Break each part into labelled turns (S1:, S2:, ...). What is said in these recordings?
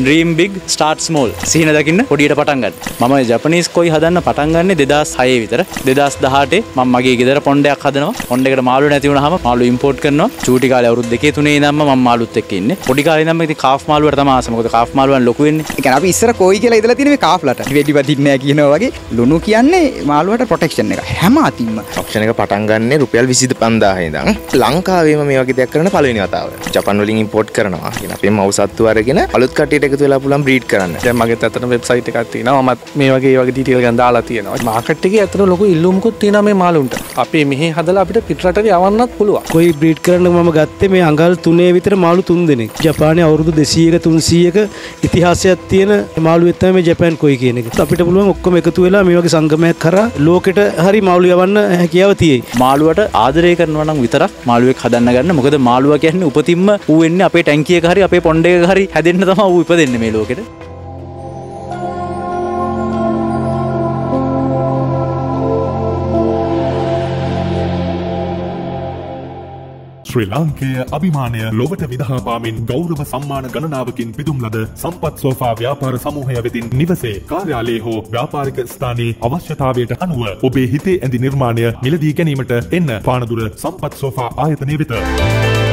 S1: Dream big start small සිහින දකින්න පොඩියට පටන්ගන්න මම ජපනිස් කොයි හදන්න පටන්ගන්න දෙදස් හය විතර. දෙදස් දහටේ ම මගේ ගෙදර පොන්ඩයක් හදනවා. පොන්ඩෙකට මාලු නැතිවුණ හම මාලු ඉම්පෝට් කරන චූටිකාල අවරුත් දෙකේ තුනේ දම ම මාලුත් එක්කන්න පොඩිකාල ති කා් මාලුවට මාසමක කා් මාලුවන් ලොකුවෙන්
S2: එක අපි ඉස්සර කොයි කියලා ඉදලා තියෙන කාෆ්ලට වෙඩි වදින්න කියන වගේ. ලුණු කියන්නේ මාළුවට ප්‍රොටෙක්ෂන් එක හැම අතින්ම.
S3: ක්ෂණක පටන්ගන්න රුපියල් විසිද පන්දාහිදම් ලංකාවේම මේ වගේ දෙයක් කරන පලවෙනි වතාව. ජපන් වලින් ඉම්පෝට් කරනවා. කියන අපේ මවසත්තු අරගෙන අලුත් කටට එකතු වෙලා පුලන් බ්‍රීඩ් කරන්න.
S4: මගේ ඇතන වෙබ්සයිට් එකක් තියෙනවා. මත් මේ වගේ වගේ ඩීටේල් ගන්න දාලා තියෙනවා. මාකට් එකේ ඇතන ලොකු ඉල්ලුමකුත් තියෙනවා මේ මාළුන්ට. අපේ මෙහි හදලා අපිට පිටරටට යවන්නත් පුළුවන්.
S5: කොයි බ්‍රීඩ් කරන මම ගත්තේ මේ අඟල් තුනේ විතර මාළු තුන් දෙනෙක්. ජපානය අවුරුදු දෙසීක තුන්සීයක ඉතිහාසයක් තියෙන මාළු එත්තම මේ ජැපන් කොයි කියන එක. අපිට පුළුවන් ඔක්කොම එකතු වෙලා මේ වගේ සංගමයක් කරා ලෝකෙට හරි මාළු යවන්න හැකියාව තියෙයි.
S1: මාළුවට ආදරය කරනවනම් විතරක් මාළුවෙක් හදන්න ගන්න. මොකද මාළුව කියන්නේ උපතින්ම ඌ එන්නේ අපේ ටැංකියක හරි අපේ පොණ්ඩයක හරි හැදෙන්න තමයි ඌ ඉපදෙන්නේ මේ ලෝකෙට
S6: ශ්‍රී ලාංකේය අභිමානය ලොවට විදහාපාමින් ගෞරව සම්මාන ගණනාවකින් පිදුම් ලද සම්පත් සෝෆා ව්‍යාපාර සමූහය වෙතින් නිවසේ කාර්යාලයේ හෝ ව්‍යාපාරික ස්ථානයේ අවශ්‍යතාවයට අනුව ඔබේ හිතේ ඇඳි නිර්මාණය මිලදී ගැනීමට එන්න පානදුර සම්පත් සෝෆා ආයතනය වෙත.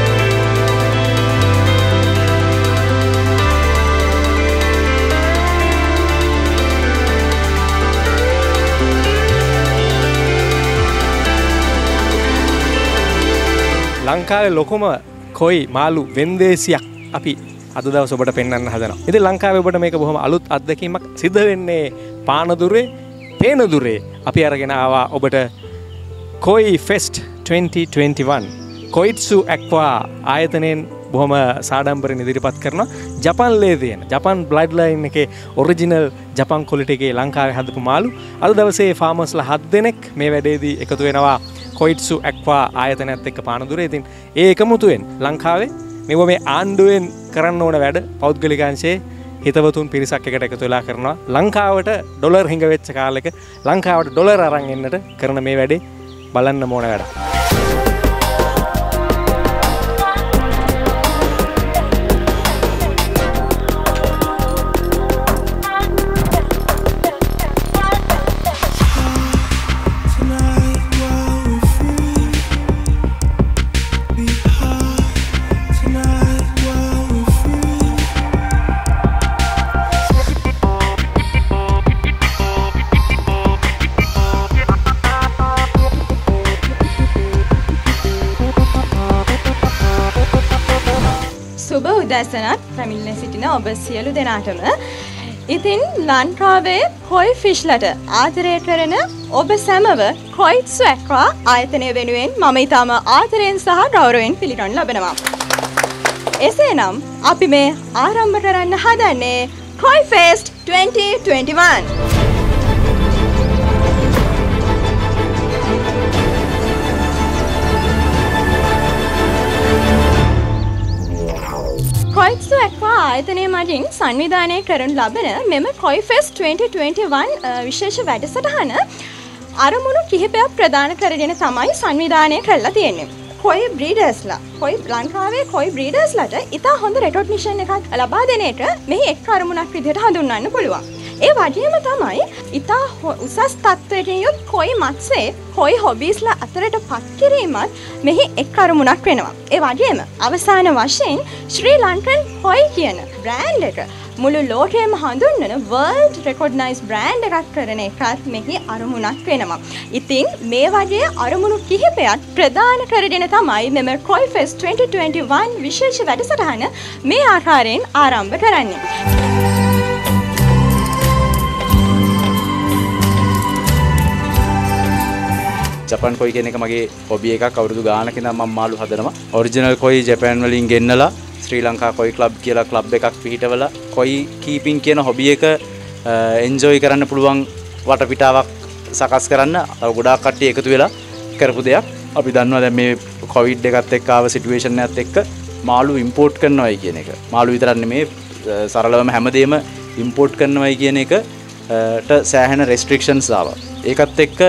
S4: ලංකාවේ ලොකුම කොයි මාලු වෙන්දේසියක් අපි අද දවස ඔබට පෙන්වන්න හදනවා. ඉතින් ලංකාවේ ඔබට මේක බොහොම අලුත් අත්දැකීමක් සිද්ධ වෙන්නේ පානදුරේ පේනදුරේ අපි අරගෙන ආවා ඔබට කොයි ෆෙස්ට් 2021 කොයිට්සු ඇක්වා ආයතනයෙන් බොහොම සාඩම්බරෙන් ඉදිරිපත් කරන ජපන් ලේ තියෙන ජපන් බ්ලඩ්ලයින් එක ඔරිජිනල් ජපන් කොලිට එකේ ලංකාවේ හදපු මාලු අද දවසේ ෆාමස්ල හත් දෙනෙක් මේ වැඩේදී එකතු වෙනවා කොයිට්සු ඇක්වා ආයතනයත් එක්ක පානදුර. ඉතින් ඒ එකමුතුවෙන් ලංකාවේ මෙව මේ ආණ්ඩුවෙන් කරන්න ඕන වැඩ පෞද්ගලිකාංශයේ හිතවතුන් පිරිසක් එකට එකතු වෙලා කරනවා. ලංකාවට ඩොලර් හිඟ වෙච්ච කාලෙක ලංකාවට ඩොලර් අරන් එන්නට කරන මේ වැඩේ බලන්න ඕන වැඩ.
S7: සුබ උදැසනත් පැමිල්ල සිටින ඔබ සියලු දෙනාටම ඉතින් ලංකාවේ කොයි ෆිශ්ලට ආදරය කරන ඔබ සැමව කොයිට් ස්වැක්වා ආයතනය වෙනුවෙන් මම ඉතාම ආදරයෙන් සහ ගෞරවෙන් පිළිගන්න ලබනවා. එසේ නම් අපි මේ ආරම්භ කරන්න හදන්නේ කොයි ෆෙස්ට් 2021. කොයිත්සු ඇක්වා ආයතනය මගින් සංවිධානය කරනු ලබන මෙම කොයිෆෙස් 2021 විශේෂ වැඩසටහන අරමුණු කිහිපයක් ප්‍රධාන කරගෙන තමයි සංවිධානය කරලා තියෙන්නේ. කොයි බ්‍රීඩර්ස්ලා කොයි ලංකාවේ කොයි බ්‍රීඩර්ස්ලට ඉතා හොඳ රෙකොට්නිෂන් එකක් ලබා දෙනයට මෙහි එක් අරමුණක් විදිහට හඳුන්වන්න පුළුවන්. ඒ වගේම තමයි ඉතා උසස් තත්ත්වයෙන් යුත් කොයි මත්සේ කොයි හොබිස්ල අතරට පත් කිරීමත් මෙහි එක් අරමුණක් වෙනවා. ඒ වගේම අවසාන වශයෙන් ශ්‍රී ලංකන් හොයි කියන බ්‍රෑන්් එක මුළු ලෝකයම හඳුන්වන වර්ල්ඩ් රෙකොඩ්නයිස් බ්‍රෑන්් එකක් කරන එකත් මෙහි අරමුණක් වෙනවා. ඉතින් මේ වගේ අරමුණු කිහිපයක් ප්‍රධාන කරගෙන තමයි මෙම කොයි ෆෙස් 2021 විශේෂ වැඩසටහන මේ ආකාරයෙන් ආරම්භ කරන්නේ.
S1: ජපන් කොයි කෙනෙක මගේ ඔබිය එකක්. අවුරුදු ගානක නම් මම මාළු හදනවා. ඔරිජිනල් කොයි ජපන් වලින් ගෙන්නලා ශ්‍රී ලංකා කොයි ක්ලබ් කියලා ක්ලබ් එකක් පිහිටවලා කොයි කීපින් කියන හොබි එක එන්ජොයි කරන්න පුළුවන් වටපිටාවක් සකස් කරන්න තව ගොඩාක් කට්ටිය එකතු වෙලා කරපු දෙයක්. අපි දන්නවා දැන් මේ කොවිඩ් එකත් එක්ක ආව සිටුේෂන් එකත් එක්ක මාළු ඉම්පෝර්ට් කරනවායි කියන එක. මාළු විතරක් නෙමේ සරලවම හැමදේම ඉම්පෝර්ට් කරනවායි කියන එකට සෑහෙන රෙස්ට්‍රික්ෂන්ස් ආවා. ඒකත් එක්ක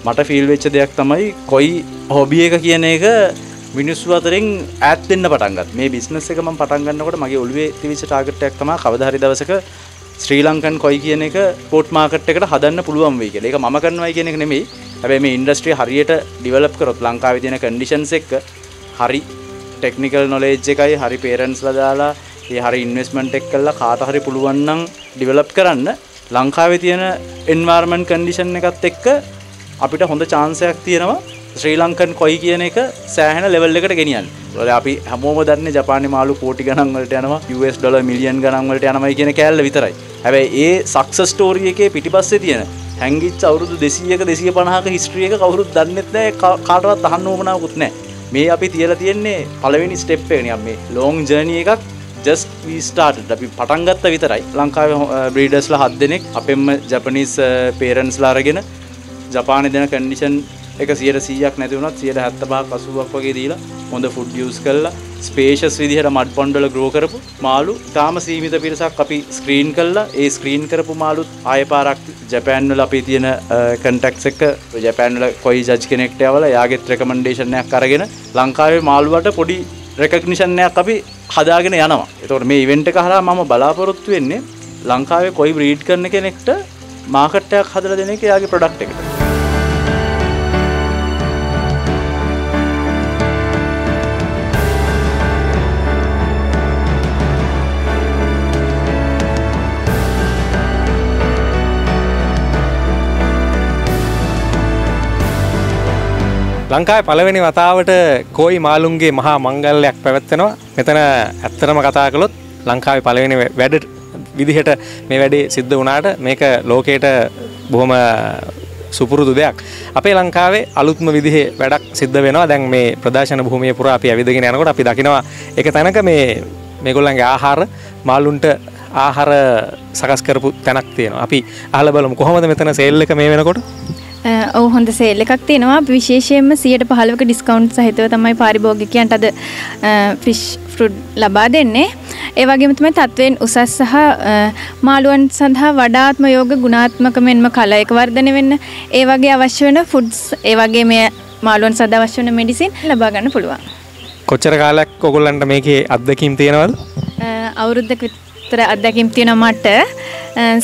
S1: මට ෆිල් වෙච්ච දෙයක් තමයි කොයි හොබිය එක කියන එක මිනිස්සු අතරින් ඇත් දෙන්න පටන්ගත් මේ බිස්නස් එක මම පටන් ගන්නකොට මගේ ඔළුවේ තිවිච්ච ටාගට් එකක් තමයි කවදා හරි දවසක ශ්‍රී ලංකන් කොයි කියන එක ස්පෝට් මාකට් එකට හදන්න පුළුවන් වෙයි කියලා. ඒක මම කරනවා කියන එක නෙමෙයි. හැබැයි මේ ඉන්ඩස්ට්‍රිය හරියට ඩිවෙලොප් කරොත් ලංකාවේ තියෙන කන්ඩිෂන්ස් එක්ක හරි ටෙක්නිකල් නොලෙජ් එකයි හරි පේරන්ට්ස්ලා දාලා ඒ හරි ඉන්වෙස්ට්මන්ට් එක කළා කාට හරි පුළුවන් නම් ඩිවෙලොප් කරන්න ලංකාවේ තියෙන එන්වයරන්මන්ට් කන්ඩිෂන් එකත් එක්ක අපිට හොඳ chance එකක් තියෙනවා ශ්‍රී ලංකන් කොයි කියන එක සෑහෙන ලෙවල් එකට ගෙනියන්න. ඒවල අපි හැමෝම දන්නේ ජපානයේ මාළු කෝටි ගණන් වලට යනවා US ඩොලර් මිලියන් ගණන් වලට යනවායි කියන කෑල්ල විතරයි. හැබැයි ඒ සක්සස් ස්ටෝරි එකේ පිටිපස්සේ තියෙන හැංගිච්ච අවුරුදු 200ක 250ක හිස්ටරි එක කවුරුත් දන්නෙත් නැහැ කාටවත් අහන්න ඕමනාවකුත් නැහැ. මේ අපි තියලා තියෙන්නේ පළවෙනි ස්ටෙප් එක නිකන් මේ ලොං ජර්නි එකක් just we started අපි පටන් ගත්ත විතරයි ලංකාවේ බ්‍රීඩර්ස්ලා හත් දෙනෙක් අපෙන්ම ජපනීස් පේරන්ට්ස්ලා uh, අරගෙන ජපානයේ දෙන කන්ඩිෂන් එක 100ක් නැති වුණත් 75ක් 80ක් වගේ දීලා හොඳ ෆුඩ් යූස් කරලා ස්පේෂස් විදිහට මඩ් පොන්ඩ් වල ග්‍රෝ කරපු මාළු තාම සීමිත පිරිසක් අපි ස්ක්‍රීන් කළා ඒ ස්ක්‍රීන් කරපු මාළුත් ආය පාරක් ජපෑන් වල අපි තියෙන කන්ටැක්ට්ස් එක ජපෑන් වල කොයි ජජ් කෙනෙක්ට යවලා එයාගෙත් රෙකමෙන්ඩේෂන් එකක් අරගෙන ලංකාවේ මාළුවට පොඩි රෙකග්නිෂන් එකක් අපි හදාගෙන යනවා. එතකොට මේ ඉවෙන්ට් එක හරහා මම බලාපොරොත්තු වෙන්නේ ලංකාවේ කොයි බ්‍රීඩ් කරන කෙනෙක්ට මාකට් එකක් හදලා දෙන එක එයාගේ ප්‍රොඩක්ට් එකට.
S4: ලංකාවේ පළවෙනි වතාවට කෝයි මාළුන්ගේ මහා මංගල්‍යයක් පැවැත්වෙනවා. මෙතන ඇත්තටම කතා කළොත් ලංකාවේ පළවෙනි වැඩ විදිහට මේ වැඩේ සිද්ධ වුණාට මේක ලෝකයට බොහොම සුපුරුදු දෙයක්. අපේ ලංකාවේ අලුත්ම විදිහේ වැඩක් සිද්ධ වෙනවා. දැන් මේ ප්‍රදර්ශන භූමිය පුරා අපි ඇවිදගෙන යනකොට අපි දකිනවා එක තැනක මේ මේගොල්ලන්ගේ ආහාර මාළුන්ට ආහාර සකස් කරපු තැනක් තියෙනවා. අපි අහලා බලමු කොහොමද මෙතන සේල් එක මේ වෙනකොට?
S8: ඔවු හොඳ සේල් එකක් තියෙනවා. විශේෂයෙන්ම සියයට පහලවක ඩිස්කවන්් සහිතව තමයි පාරිභෝගිකයන්ට අද ෆිෂ් ෆෘඩ් ලබා දෙන්නේ. ඒ වගේම තමයි තත්වයෙන් උසස් සහ මාළුවන් සඳහා වඩාත්ම යෝග ගුණාත්මක මෙන්ම කල එක වර්ධනය වෙන්න. ඒ වගේ අවශ්‍ය වෙන ෆුඩ්ස් ඒ වගේ මේ මාළුවන් සද අවශ්‍ය වන මෙඩිසින් ලබා ගන්න පුළුවන්.
S4: කොච්චර කාලයක් ඔගොල්ලන්ට මේකේ අත්දැකීම් තියෙනවද?
S8: අවුරුද්ධක විතර අත්දැකීම් තියෙනවා මට.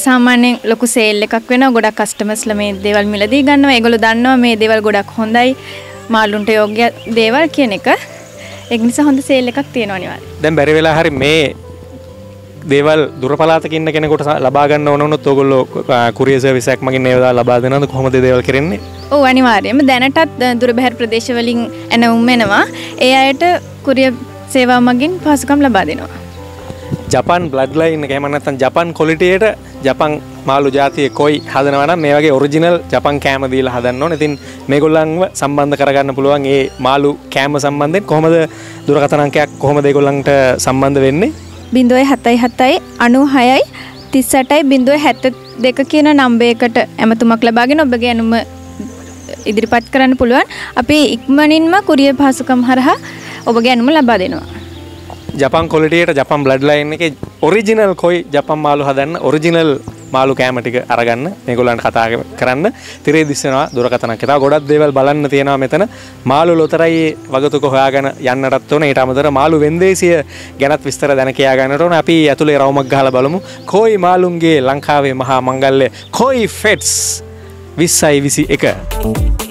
S8: සාමාන්‍යයෙන් ලොකු සේල් එකක් වෙනවා ගොඩක් කස්ටමර්ස්ලා මේ දේවල් මිලදී ගන්නවා. ඒගොල්ලෝ දන්නවා මේ දේවල් ගොඩක් හොඳයි මාළුන්ට යෝග්‍ය දේවල් කියන එක. ඒක නිසා හොඳ සේල් එකක් තියෙනවා අනිවාර්යයෙන්
S4: දැන් බැරි වෙලා හරි මේ දේවල් දුර පලාතක ඉන්න කෙනෙකුට ලබා ගන්න ඕන වුණොත් ඔයගොල්ලෝ කුරියර් සර්විස් එකක් මගින් ඒවා ලබා දෙනවද? කොහොමද දේවල් කරන්නේ?
S8: ඔව් අනිවාර්යයෙන්ම දැනටත් දුර බැහැර ප්‍රදේශ වලින් එනවුම් එනවා ඒ අයට කුරියර් සේවා මගින් පහසුකම් ලබා දෙනවා
S4: ජපන් බ්ලඩ්ලයින් එක එහෙම නැත්නම් ජපන් කොලිටියට ජපන් මාළු ජාතිය කොයි හදනවා නම් මේ වගේ ඔරිජිනල් ජපන් කෑම දීලා හදන්න ඕනේ. ඉතින් මේගොල්ලන්ව සම්බන්ධ කරගන්න පුළුවන් ඒ මාළු කෑම සම්බන්ධයෙන් කොහොමද දුරකථන අංකයක් කොහොමද ඒගොල්ලන්ට සම්බන්ධ වෙන්නේ?
S8: 077යි 96යි 38යි 072 කියන නම්බරයකට ඇමතුමක් ලබාගෙන ඔබගේ ඇනුම ඉදිරිපත් කරන්න පුළුවන්. අපි ඉක්මනින්ම කුරියර් පහසුකම් හරහා ඔබගේ ඇනුම ලබා දෙනවා.
S4: ජපන් කොලිටියට ජපන් බ්ලඩ්ලයින් එක ඔරිජිනල් කොයි ජපන් මාළු හදන්න ඔරිජිනල් මාළු කෑම ටික අරගන්න. මේගොල්ලන්ට කතා කරන්න. තිරේ දිස්සනවා දුරකථනක්. හිතා ගොඩක් දේවල් බලන්න තියෙනවා මෙතන. මාළු ලොතරයි වගතුක හොයාගෙන යන්නටත් ඕන. ඊට අමතර මාළු වෙන්දේසිය ගැනත් විස්තර දැන කියා ගන්නට ඕන. අපි ඇතුලේ රවුමක් ගහලා බලමු. කොයි මාළුන්ගේ ලංකාවේ මහා මංගල්‍ය කොයි ෆෙට්ස් 20යි 21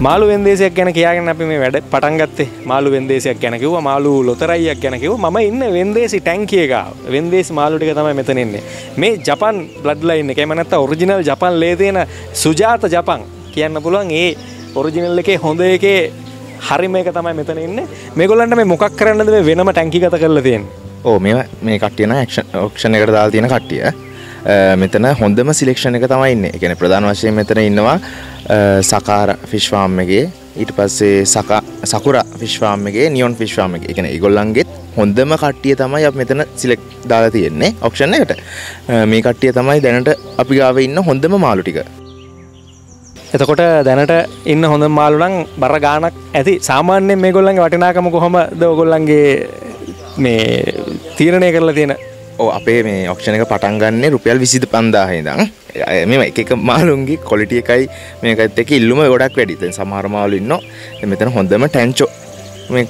S4: මාළු වෙන්දේසියක් ගැන කියගෙන අපි මේ වැඩ පටන් ගත්තේ. මාළු වෙන්දේසියක් ගැන කිව්වා මාළු ලොතරයියක් ගැන කිව්වා. මම ඉන්නේ වෙන්දේසි ටැංකිය ගාව වෙන්දේසි මාළු ටික තමයි මෙතන ඉන්නේ. මේ ජපන් බ්ලඩ් ලයින් එක එහෙම නැත්නම් ඔරිජිනල් ජපන් ලේ තියෙන සුජාත ජපන් කියන්න පුළුවන් ඒ ඔරිජිනල් එකේ හොඳ එකේ හරිම එක තමයි මෙතන ඉන්නේ. මේගොල්ලන්ට මේ මොකක් කරන්නද මේ වෙනම ටැංකි ගත කරලා තියෙන්නේ?
S3: ඕ මේ මේ කට්ටියන ඔක්ෂණ එකට දාල් තියෙන කට්ටිය. මෙතන හොඳම සිලෙක්ෂණ එක තමයි ඉන්න. එකන ප්‍රධාන වශයෙන් මෙතන ඉන්නවා සකාර ෆිශ්වාම්මගේ ඊට පස්සේ සකුර ෆිශ්වාම්මගේ නියොන් ෆිශ්වාම එක. එකන ඉගොල්ලන්ගෙත් හොඳම කට්ටිය තමයි අප මෙතන සිලෙක් දාලා තියෙන්නේ ඔක්ෂණ එකට. මේ කට්ටිය තමයි දැනට අපි ගාව ඉන්න හොඳම මාළු ටික.
S4: එතකොට දැනට ඉන්න හොඳ මාළුනම් බර ගානක් ඇති. සාමාන්‍යයෙන් මේ ගොල්ලන්ගේ වටිනාකම කොහොමද? ඔයගොල්ලන්ගේ මේ තීරණය කරලා තියෙන
S3: ඕ අපේ මේ ඔක්ෂණ එක පටන්ගන්නේ රුපියල් විසිත පන්දාහිදං මෙම එක මාලුන්ගේ කොලිටිය එකයි මේකත් එක ඉල්ලුම ගොඩක් වැඩිත සමහරමාලු ඉන්න මෙතන හොඳම ටැන්චෝ. මේ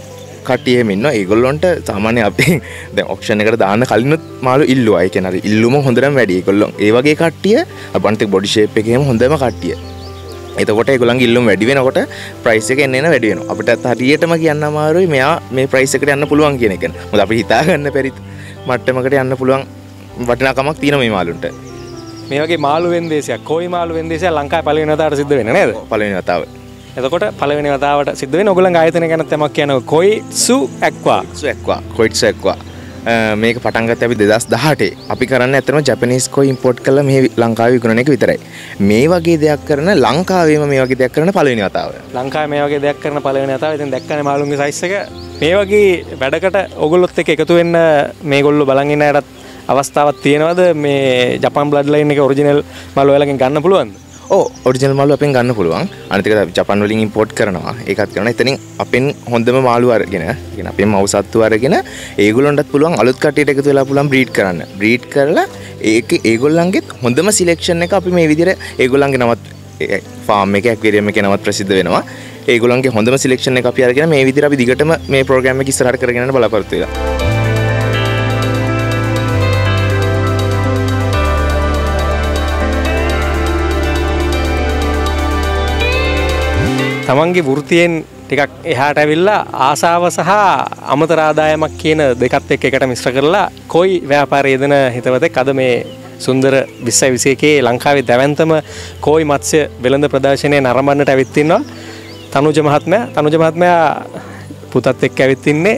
S3: කටියමින්න ඒගොල්ලොන්ට සාමානය අපේ ද ඔක්ෂණ එකට දාන්න කලිනුත් මාලු ඉල්ලු අයි කෙනර ඉල්ලුම හොඳරම් වැඩි. කොල්ලොන් ඒවගේ කට්ටිය අපන්තෙක් බොඩි ශේප් එකම හොඳම කට්ටිය. එතකොට ගොලන් ඉල්ලුම් වැඩි වෙනකොට ප්‍රයිස් එක එන්න වැඩි වෙන අපිට හරියටම කියන්න අමාරුයි. මෙයා මේ ප්‍රයිස් එකට යන්න පුළුවන් කියන එක. මොකද අපි හිතාගන්න පෙරිත් මට්ටමකට යන්න පුළුවන් වටිනාකමක් තියෙන මේ මාළුන්ට.
S4: මේ වගේ මාළු වෙන්දේසියක් කොයි මාළු වෙන්දේසිය ලංකාවේ පළවෙනි වතාවට සිද්ධ වෙන්නේ නේද?
S3: පළවෙනි වතාව.
S4: එතකොට පළවෙනි වතාවට සිද්ධ වෙන ඔයගොල්ලන්ගේ ආයතනය ගැන තමක් කියනවා. කොයිසු ඇක්වා?
S3: සුවක්වා කොයිට්ස එක්වා මේක පටන්ගත අපි දෙදස් දහටේ අපි කරන්න ඇතම ජපනිස් කොයි ඉම්පෝට් කල මේ ලංකාව විකුණන එක විතරයි. මේ වගේ දෙයක් කරන ලංකාවේම මේ වගේ දෙයක් කරන පලවෙනි වතාව.
S4: ලංකා මේ වගේ දෙයක් කරන පලවෙනි වතාව. ඉතින් දැක්කන මාළුන්ගේ සයිස්සක මේ වගේ වැඩකට ඔගොල්ලොත් එක එකතු වෙන්න මේ ගොල්ලු බලගන්න අයටත් අවස්ථාවත් තියෙනවද? මේ ජපන් බ්ලඩ්ලයින් එක ඔරිජිනල් මල්ලොලකින් ගන්න පුළුවන්ද?
S3: ඔරිජල් මාලු අපෙන් ගන්න පුළුවන්. අනතික ජපන් වලින් ඉම්පෝට් කරනවා. ඒකත් කරන එතනින් අපෙන් හොඳම මාළු අරගෙන ගෙන අපේ මවසත්තු අරගෙන ඒගොලොන්ටත් පුළුවන් අලුත් කටට එකතු වෙලා පුළන් බ්‍රීඩ් කරන්න. බ්‍රීඩ් කරලා ඒක ඒගොල්ලන්ගෙත් හොඳම සිලෙක්ෂණ එක අපි මේ විදිර ඒගොල්ලන්ගේ නවත් ෆාර්ම එක ඇක්වරියම එක නවත් ප්‍රසිද්ධ වෙනවා. ඒගොලන්ගේ හොඳම සිලෙක්ෂණ එක අපි අරගෙන මේ විදිර අපි දිගටම මේ ප්‍රෝග්‍රම එක ඉස්සරහට කරගෙන බලාපොරොත්තු
S4: තමන්ගේ වෘතියෙන් ටිකක් එහාට ඇවිල්ලා ආසාව සහ අමතරාදායමක් කියන දෙකත් එක් එකට මිශ්‍ර කරලා කොයි ව්‍යාපාරය යෙදෙන හිතවතෙක් අද මේ සුන්දර විස්සයි විසේකේ ලංකාවේ දැවන්තම කෝයි මත්ස්‍ය වෙළඳ ප්‍රදර්ශනය නරඹන්නට ඇවිත්තින්නවා තනුජ මහත්මය තනුජ මහත්මයා පුතත් එක් ඇවිත්තින්නේ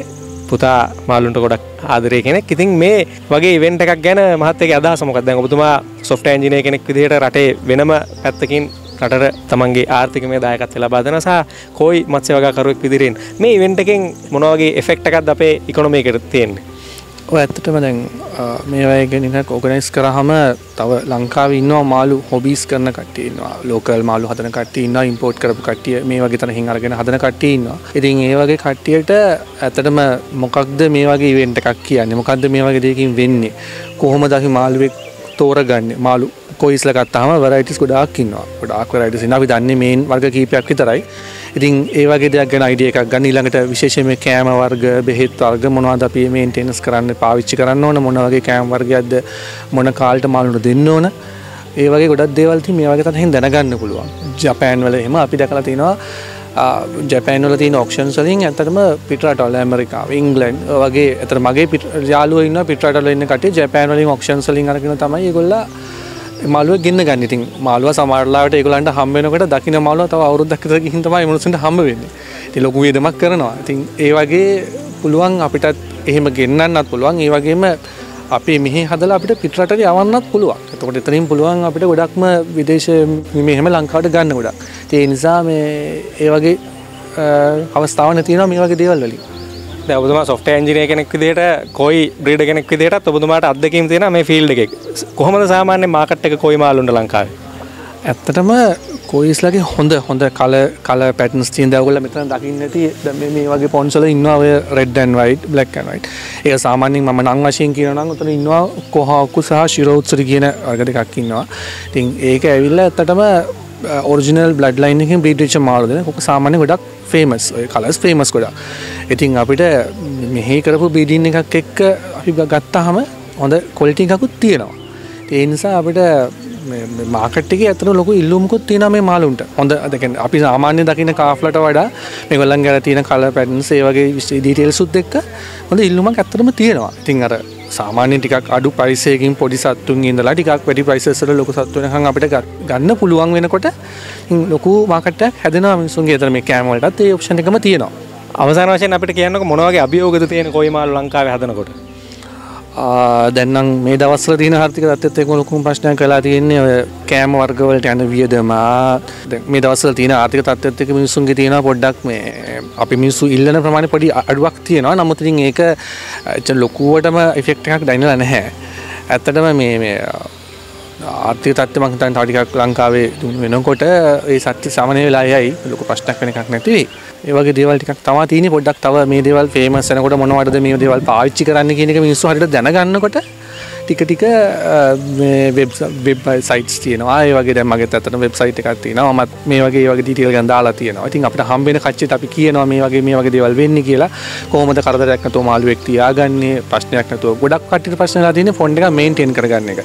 S4: පුතා මාලුන්ට ගොඩක් ආදරය කෙනෙක්. ඉතින් මේ වගේ ඉවෙන්ට එකක් ගැන මහත්තක අදහසමකක් දැන් ඔබතුමා සොෆ්ට ඇන්ජිනය කෙනෙක් විදිහට රටේ වෙනම පැත්තකින් රටට තමන්ගේ ආර්ථික මේ දායකත් වෙලා බාදන සහ කෝයි මත්ස්‍ය වගකරුවෙක් විදිරෙන් මේ ඉවෙන්ටකින් මොනවගේ එෆෙක්ටකත් අපේ ඉකොනොමේකට තියෙන්නේ?
S9: ඔය ඇත්තටම දැන් මේ වයගෙනක් ඕගනයිස් කරහම තව ලංකාව ඉන්නවා මාලු හොබිස් කරන කට්ටන්නවා ලෝකල් මාලු හදන කටන්න ඉම්පෝට් කරපු කටිය මේ වගේ තන හිං අරගෙන හදන කට්ටන්නවා ඉතින් ඒ වගේ කට්ටියට ඇතටම මොකක්ද මේ වගේ වෙන්ට එකක් කියන්නේ? මොකක්ද මේ වගේ දෙකින් වෙන්නේ? කොහොම දහි මාළුවෙක් තෝරගන්න? මාලු කොයිස්ල ගත්තාම වරයිටිස් ගොඩාක් ඉන්නවා. ගොඩාක් වරයිටිස් අපි දන්නේ මේන් වර්ග කීපයක් විතරයි. ඉතින් ඒ වගේ දෙයක් ගැන අයිඩිය එකක් ගන්න. ඊළඟට විශේෂයෙන්ම කෑම වර්ග බෙහෙත් වර්ග මොනවද අපි මේන්ටේනන්ස් කරන්න පාවිච්චි කරන්න ඕන? මොන වගේ කෑම වර්ගයක්ද? මොන කාලට මාළුන්ට දෙන්න ඕන? ඒ වගේ ගොඩක් දේවල් ඉතින් මේ වගේ තත්ත්වයෙන් දැනගන්න පුළුවන්. ජපෑන් වල එහෙම අපි දැකලා තිනවා ජැපෑන්වල තියෙන ඔක්ෂන් සලින් ඇතටම පිටරටවල ඇමරිකාව ඉංගලන්් වගේ ඇතර මගේ යාලුව ඉන්න පිටරටල ඉන්න කට ජැපෑන්වලින් ඔක්ෂන් සලින් අරගෙන තමයි ගොල්ලා මාළුව ගෙන්න්න ගන්න. ඉතින් මාළුව සමාරලාට ඒගලන්ට හම්බෙනකට දකින මාළුව තව අවුරුද්දක්කත හිතමයි මනුසට හම්බ වෙන්නේ. ති ලොකු වේදමක් කරනවා. ඉතින් ඒ වගේ පුළුවන් අපිටත් එහෙම ගෙන්න්නන්නත් පුළුවන්. ඒ වගේම අපේ මෙහි හදලා අපිට පිටරට යවන්නත් පුළුවන්. එතකොට එතනින් පුළුවන් අපිට ගොඩක්ම විදේශ මෙහෙම ලංකාවට ගන්න ගොඩක්. ඒ නිසා මේ ඒ වගේ අවස්ථාවන තියෙනවා මේ වගේ දේවල් වලින්.
S4: ඔබතුම සොෆ්ට ඇන්ජිනය කෙනෙක් විදිට කොයි බ්‍රීඩ කෙනෙක් විදිට ඔබතුමාට අදකින් තියෙන මේ ෆිල්ඩ එක. කොහොමද සාමාන්‍ය මාකට් එක කොයි මාලුන්ට ලංකාව?
S9: ඇත්තටම කොයිස්ලගේ හොඳ හොඳ කල කල පැටන්ස් තින් දවගල මෙතන දකින්න ඇති. මේ වගේ පොන්සල ඉන්නව රෙඩ්ඩන් වයි් බ්ලක්න් වයි් ඒ සාමාන්‍යින් ම නං වශයෙන් කියනනම් උතන ඉන්නවා කොහක්කු සහ ශිරෝත්සර කියන අර්ගට එකක් ඉන්නවා. තින් ඒක ඇවිල්ල ඇත්තටම ඔරිජිනල් බ්ලඩ් ලයින් එකින් බ්‍රීඩ්ච මාරුදන කොක සාමාන්‍ය ගොඩක් ෆේමස් කලස් ෆේමස් ගොඩා ඉතින් අපිට මෙහි කරපු බිඩින් එකක් එක්ක අපි ගත්තාහම හොඳ කොලිටි එකකුත් තියෙනවා. ඒ නිසා අපිට මාකට්ක ඇතන ලොක ඉල්ලුමකුත් තියන මේ මාලුන්ට හොඳ අදක අපි සාමාන්‍ය දකින කාෆලට වඩා මෙගොල්ලන් ගැර තියෙන කල පැටන් සේවගේ විශ්ේ දීටෙල් සුත් එක්ක හොඳ ඉල්ලුමක් ඇත්තරම තියෙනවා. ඉතින් අර සාමාන්‍ය ටිකක් අඩු පරිසයකින් පොඩි සත්තුන් ඉඳලා ටිකක් වැඩි ප්‍රයිසසල ලොක සත්වනහන් අපිට ගන්න පුළුවන් වෙනකොට ලොකු මාකටක් හැදෙන මිනිසුන්ගේ තර මේ කෑමලටත් ඒ ඔප්ෂණ එකම තියෙනවා.
S4: අවසාන වශයෙන් අපිට කියන්නක මොනවගේ අභියෝගත තියෙන කොයිමාල් ලංකාව හදනකොට?
S9: දැන්නම් මේ දවස්ල තින හර්තික තත්ත එක්ම ලොකුම් ප්‍රශ්නය කලා තියන්නේ ඔය කෑම වර්ගවලට යන වියදමා. මේ දවසල තින ආර්ථික තත්ත්ක මිනිසුන්ගේ තියෙන පොඩ්ඩක් මේ අපි මිනිස්සු ඉල්ලන ප්‍රමාණ පොඩි අඩුවක් තියෙනවා. නමුතිරින් ඒක ලොකුවටම එෆෙක්ට එකක් ඩයිනල නැහැ. ඇත්තටම මේ ආර්ථික තත්ත්වය මං හිතන්නේ තව ටිකක් ලංකාවේ දුණු වෙනකොට ඒ සත්‍ය සමනය වෙලා යයි. ලොකු ප්‍රශ්නයක් වෙන එකක් නැති වෙයි. ඒ වගේ දේවල් ටිකක් තමයි තියෙන්නේ පොඩ්ඩක් තව මේ දේවල් ෆේමස් වෙනකොට මොනවටද මේ දේවල් පාවිච්චි කරන්න කියන එක මිනිස්සු හරියට දැනගන්නකොට ටික ටික වෙබ් වෙබ් සයිට්ස් තියෙනවා ඒ වගේ දැන් මගේ අතන වෙබ්සයිට් එකක් තියෙනවා මමත් මේ වගේ වගේ ඩීටේල් ගන්න දාලා තියෙනවා. ඉතින් අපිට හම්බ වෙන කච්චිට අපි කියනවා මේ වගේ මේ වගේ දේවල් වෙන්නේ කියලා කොහොමද කරදරයක් නැතුව මාළුවෙක් තියාගන්නේ ප්‍රශ්නයක් නැතුව ගොඩක් කට්ටියට ප්‍රශ්නලා තියෙන්නේ ෆොන් එක මේන්ටේන් කරගන්න එක.